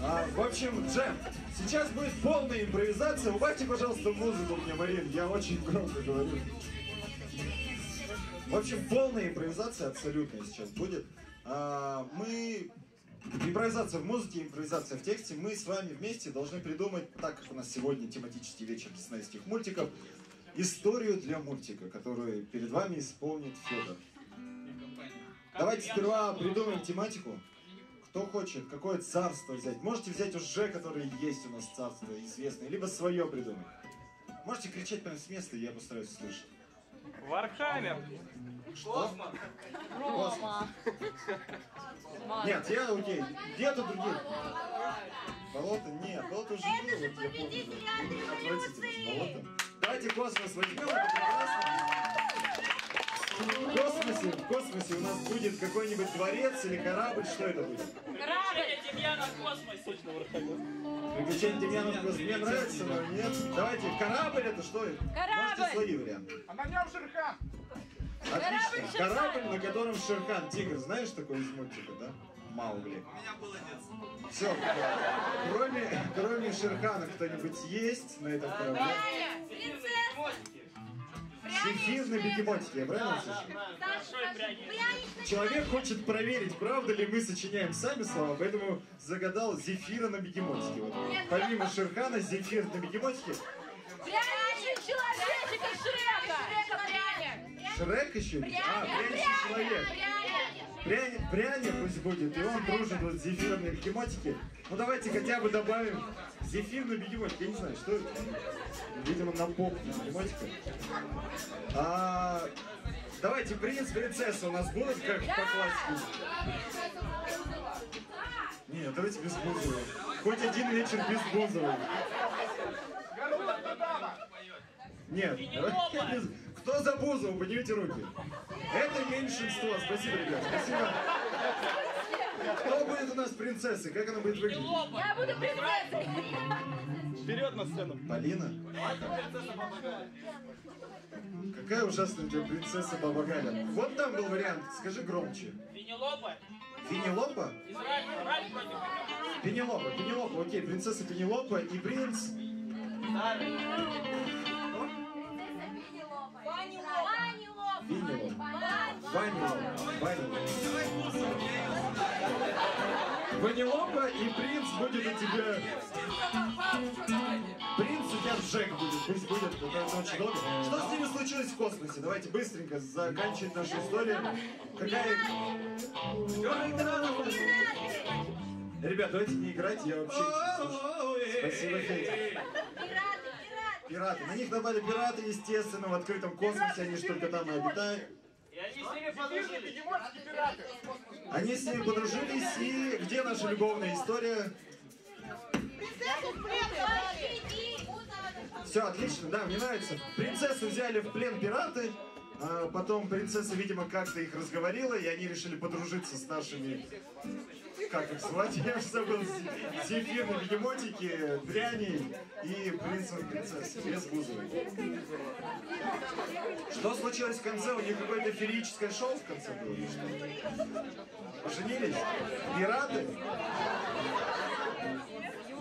А, в общем, джем. Сейчас будет полная импровизация. Убавьте, пожалуйста, музыку мне, Марин. Я очень громко говорю. В общем, полная импровизация абсолютная сейчас будет. А, мы... Импровизация в музыке, импровизация в тексте. Мы с вами вместе должны придумать, так как у нас сегодня тематический вечер диснейских мультиков, историю для мультика, которую перед вами исполнит Федор. Давайте сперва придумаем тематику. Кто хочет, какое царство взять? Можете взять уже, которое есть у нас царство известное, либо свое придумать. Можете кричать прямо с места, я постараюсь услышать. Warhammer. Что? Космос. Нет, я окей. Где-то другие. Болото? Нет, болото уже было, вот я помню. Отвратительно с болотом. Давайте космос возьмем, это прекрасно. В космосе, в космосе у нас будет какой-нибудь дворец или корабль, что это будет? Корабль! Демьяна в космосе! Приключения Демьяна в космосе. Мне нравится, но нет. Давайте, корабль это что? Корабль! Можете свои варианты. А на нем Шерхан. Отлично. Корабль, на котором Шерхан, тигр, знаешь такой из мультика, да? Маугли. У меня было детство. Все. Кроме, кроме Шерхана кто-нибудь есть на этом корабле? Зефир на бегемотике, я правильно слышу? Человек хочет проверить, правда ли мы сочиняем сами слова, поэтому загадал зефира на бегемотике. Вот. Помимо Шерхана, зефир на бегемотике. Пряничек человечек Шрека! Шрека пряник! Шрек еще? А, пряничный человек. Пряник, пряник пусть будет, и он дружит вот с зефиром на бегемотике. Ну давайте хотя бы добавим зефир на бегемотике. Я не знаю, что это. Видимо, на поп бегемотика. А, давайте принц, принцесса у нас будут как по классике. Нет, давайте без Бузова. Хоть один вечер без Бузова. Нет, давайте без... Кто за Бузову? Поднимите руки. Это меньшинство. Спасибо, ребят. Спасибо. Кто будет у нас принцессой? Как она будет выглядеть? Я буду принцессой! Вперед на сцену. Полина? Какая ужасная у тебя принцесса Баба Галя. Вот там был вариант. Скажи громче. Пенелопа! Против Пенелопа, Пенелопа, окей, принцесса Пенелопа и принц... Винилоп. Ванилоп. Ванилоп. Ванилопа и принц будет у тебя... Принц у тебя Джек будет, пусть будет, это очень долго. Что с ними случилось в космосе? Давайте быстренько заканчивать нашу историю. Какая... Ребят, давайте не играть, я вообще. Спасибо, Федя. Пираты. На них напали пираты, естественно, в открытом космосе, они же только там и обитают. И они с ними подружились. Они с ними подружились, и где наша любовная история? Все, отлично, да, мне нравится. Принцессу взяли в плен пираты, а потом принцесса, видимо, как-то их разговорила, и они решили подружиться с нашими как их звать, я уже забыл, зефирные бегемотики, дряни и принц и принцесса, без Бузовой. Что случилось в конце? У них какое-то феерическое шоу в конце было или что? Поженились?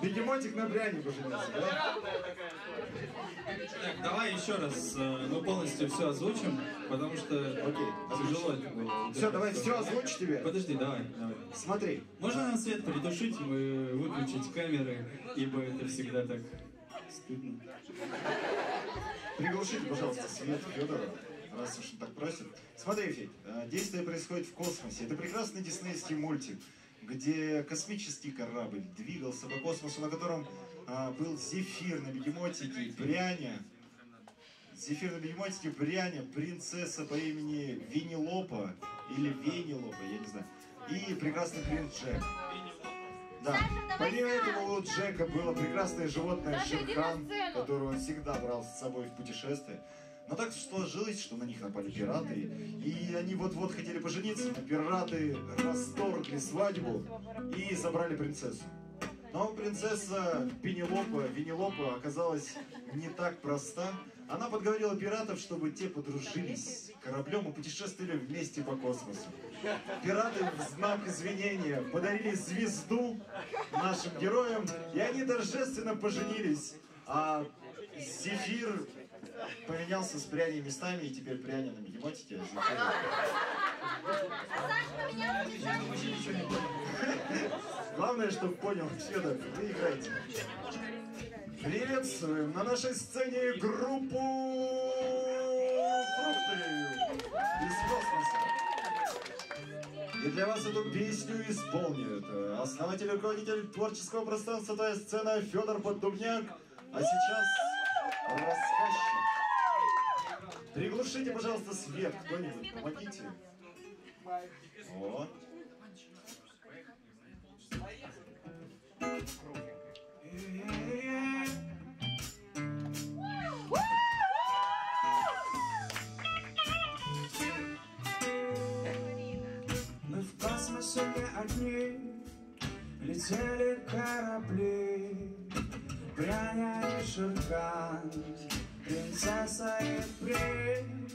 Бегемотик на дряни поженился, да? Так, давай еще раз, э, ну полностью все озвучим, потому что тяжело это было. Все, давай все озвучь тебе. Подожди, давай, давай. Смотри. Можно нам свет притушить и выключить камеры, ибо это всегда так стыдно. Приглушите, пожалуйста, свет Федора, раз уж он так просит. Смотри, Федь, э, действие происходит в космосе. Это прекрасный диснеевский мультик, где космический корабль двигался по космосу, на котором а, был зефир на бегемотике, Бряня. Зефир на бегемотике, Бряня, принцесса по имени Винилопа, или Венилопа, я не знаю, и прекрасный принц Джек. Да. Помимо этого у Джека было прекрасное животное Шерхан, которое он всегда брал с собой в путешествие. Но так сложилось, что на них напали пираты, и они вот-вот хотели пожениться, но пираты расторгли свадьбу и забрали принцессу. Но принцесса Пенелопа, Венелопа оказалась не так проста. Она подговорила пиратов, чтобы те подружились кораблем и путешествовали вместе по космосу. Пираты в знак извинения подарили звезду нашим героям, и они торжественно поженились. А Зефир поменялся с Пряней местами, и теперь Пряня на бегемотике, а Зефир... Главное, чтобы понял, Федор, вы играете. Приветствуем на нашей сцене группу «Фрукты» из космоса. И для вас эту песню исполнит основатель и руководитель творческого пространства «Твоя сцена» Федор Поддубняк, а сейчас рассказчик. Приглушите, пожалуйста, свет кто-нибудь, помогите. Вот. Мы в космосе не одни, летели корабли, Браня и Шерхан, принцесса и принц.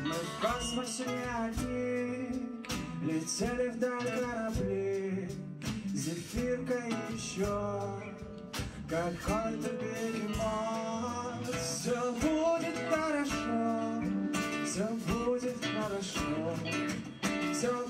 Мы в космосе не одни, летели вдаль корабли, Зефирка еще какой-то бегемот. Все будет хорошо, все будет хорошо. Все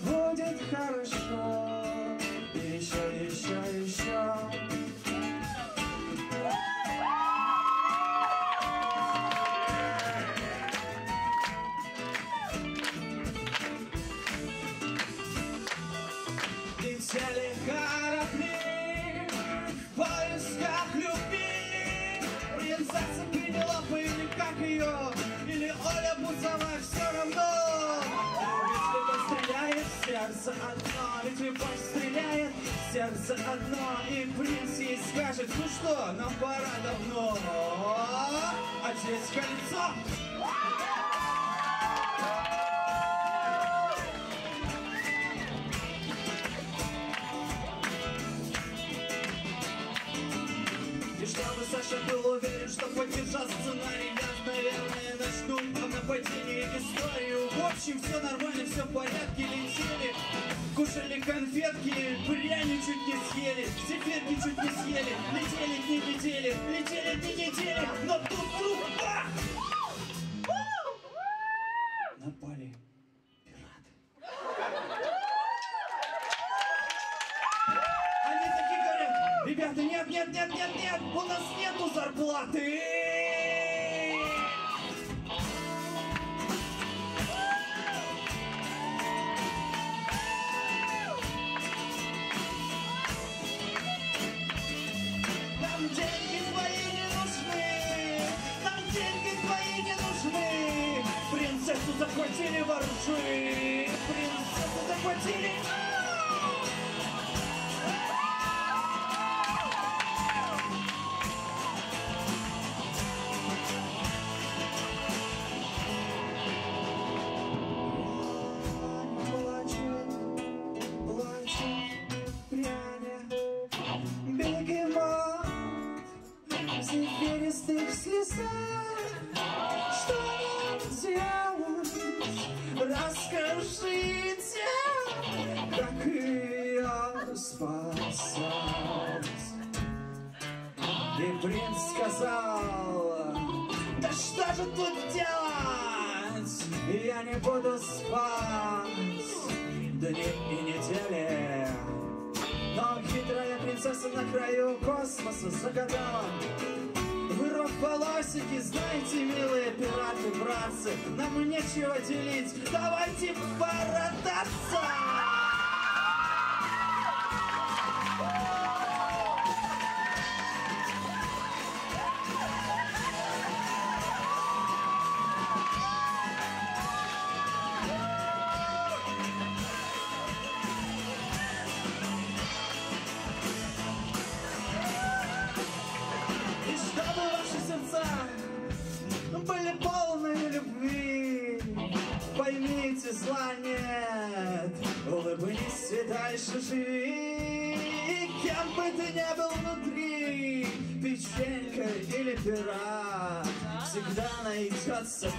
сердце одно, ведь любовь стреляет сердце одно. И принц ей скажет, ну что, нам пора давно одеть кольцо. И чтобы Саша был уверен, что поддержал сценарий, я, наверное, начну о нападении историю. В общем, все нормально, все в порядке, кушали конфетки, пряни чуть не съели, зефирки чуть не съели, летели дни недели, летели дни недели, но тут вдруг бах! Напали ребята, нет, нет, нет, нет, нет, у нас нету зарплаты.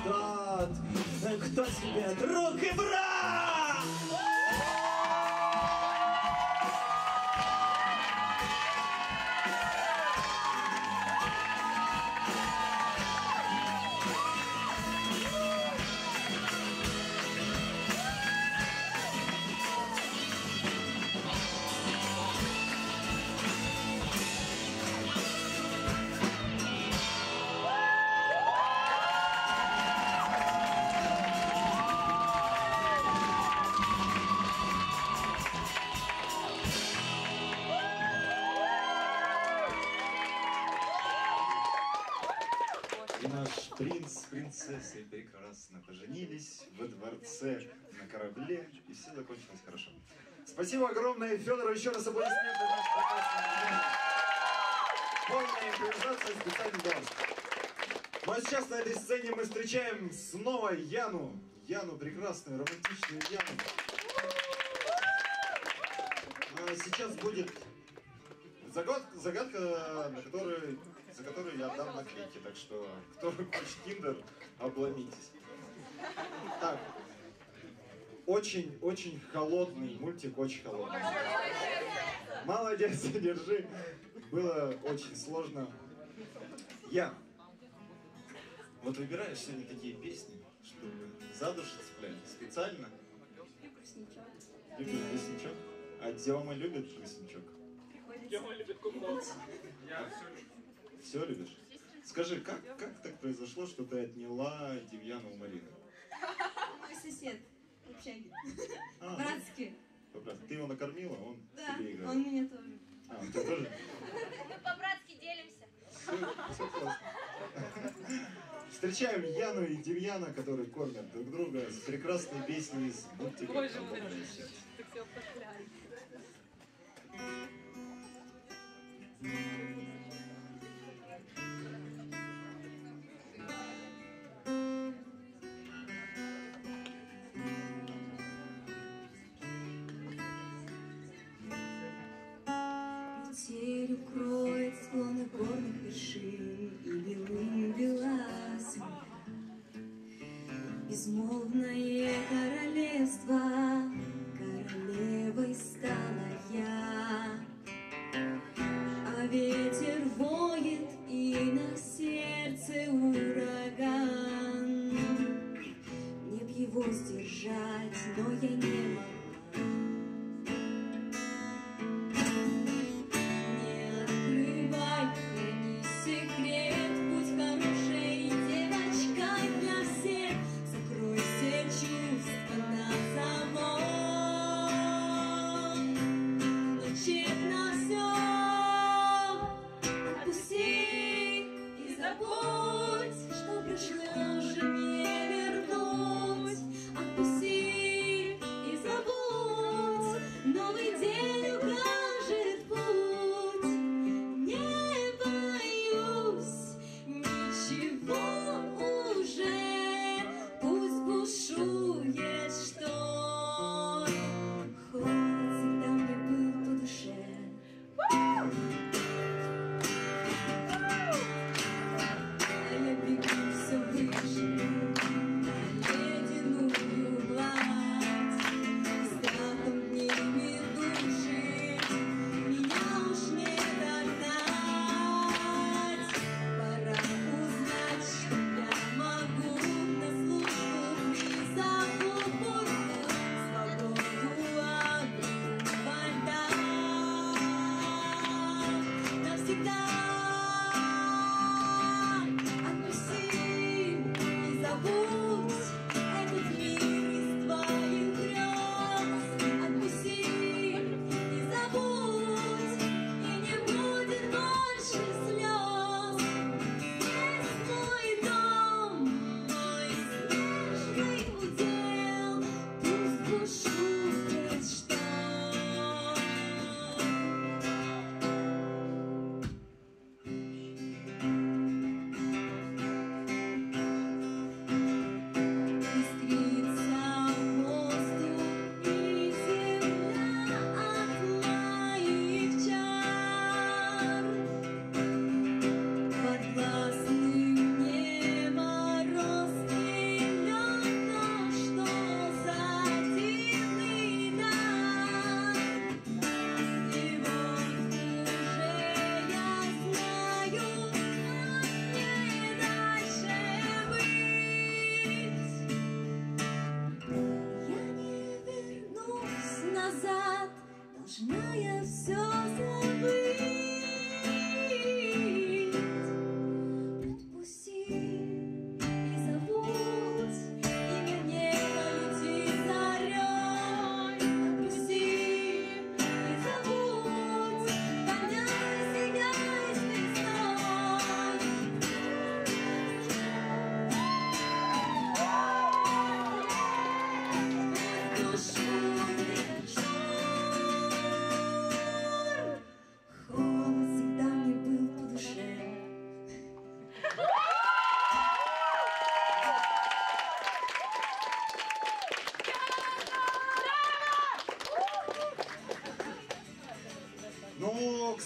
Тот, кто тебе друг и брат. С принцессой прекрасно поженились во дворце на корабле, и все закончилось хорошо. Спасибо огромное, Федору, еще раз аплодисменты. Полная импровизация специально для вас. Ну а сейчас на этой сцене мы встречаем снова Яну. Яну прекрасную, романтичную Яну. А сейчас будет загадка, загадка на которую, за которую я дам наклейки. Так что, кто хочет киндер, обломитесь. Так. Очень-очень холодный мультик, очень холодный. Молодец, держи. Было очень сложно. Я. Вот выбираешь сегодня такие песни, чтобы за душу цеплять специально. Любишь брусничок? А Тёма любит брусничок? Тёма любит куколку. Я все люблю. Все любишь? Скажи, как, как так произошло, что ты отняла Демьяна у Марины? Мой сосед в общаге. А, ну, Братский. Ты его накормила, он Да, тебе играл. он меня тоже. А, он тебя тоже? Мы по-братски делимся. Все просто. Встречаем Яну и Демьяна, которые кормят друг друга с прекрасной песней из мультика. Боже мой, ты все пошляешь.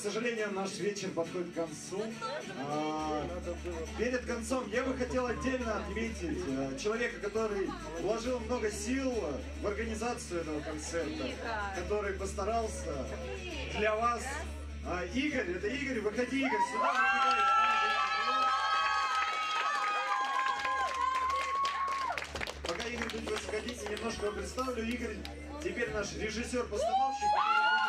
Сожалению, наш вечер подходит к концу. А, перед концом я бы хотел отдельно отметить э, человека, который вложил много сил в организацию этого концерта, который постарался для вас. А, Игорь, это Игорь, выходи, Игорь, сюда выбегай. Пока Игорь будет выходить, я немножко его представлю. Игорь теперь наш режиссер-постановщик, который.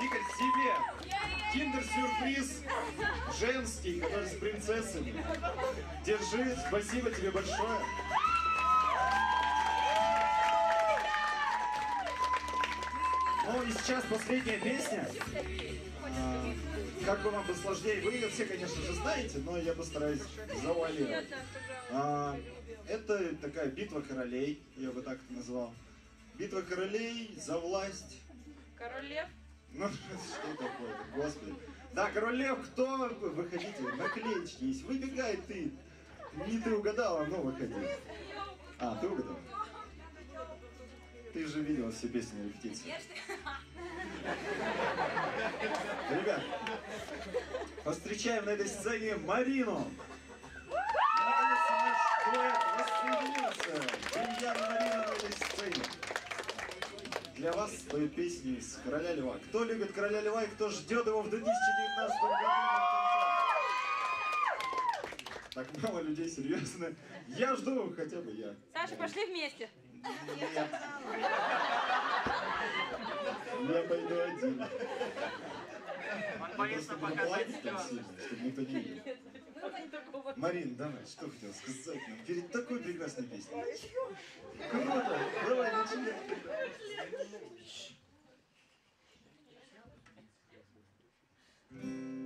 Игорь, себе киндер-сюрприз женский, который с принцессами. Держи, спасибо тебе большое. Ну и сейчас последняя песня. А, Как бы вам бы сложнее, вы ее все, конечно же, знаете, но я постараюсь завуалировать. А, Это такая битва королей, я бы так это назвал. Битва королей за власть. Король Лев? Ну, что такое господи. Да, король лев, кто? Выходите, наклеечки есть. Выбегай ты. Не ты угадала, но выходи. А, ты угадал? Ты же видела все песни репетиции. Ребят, встречаем на этой сцене Марину. Премьера Марина на этой сцене. Для вас спою песню из «Короля Льва». Кто любит «Короля Льва» и кто ждет его в 2019 году? Так мало людей, серьезно. Я жду, хотя бы я. Саша, пошли вместе. Нет. Я пойду один. Он боится показать слезы. чтобы никто не видел. Марин, давай, что хотел сказать нам перед такой прекрасной песней? Круто! Давай, начинай. There's a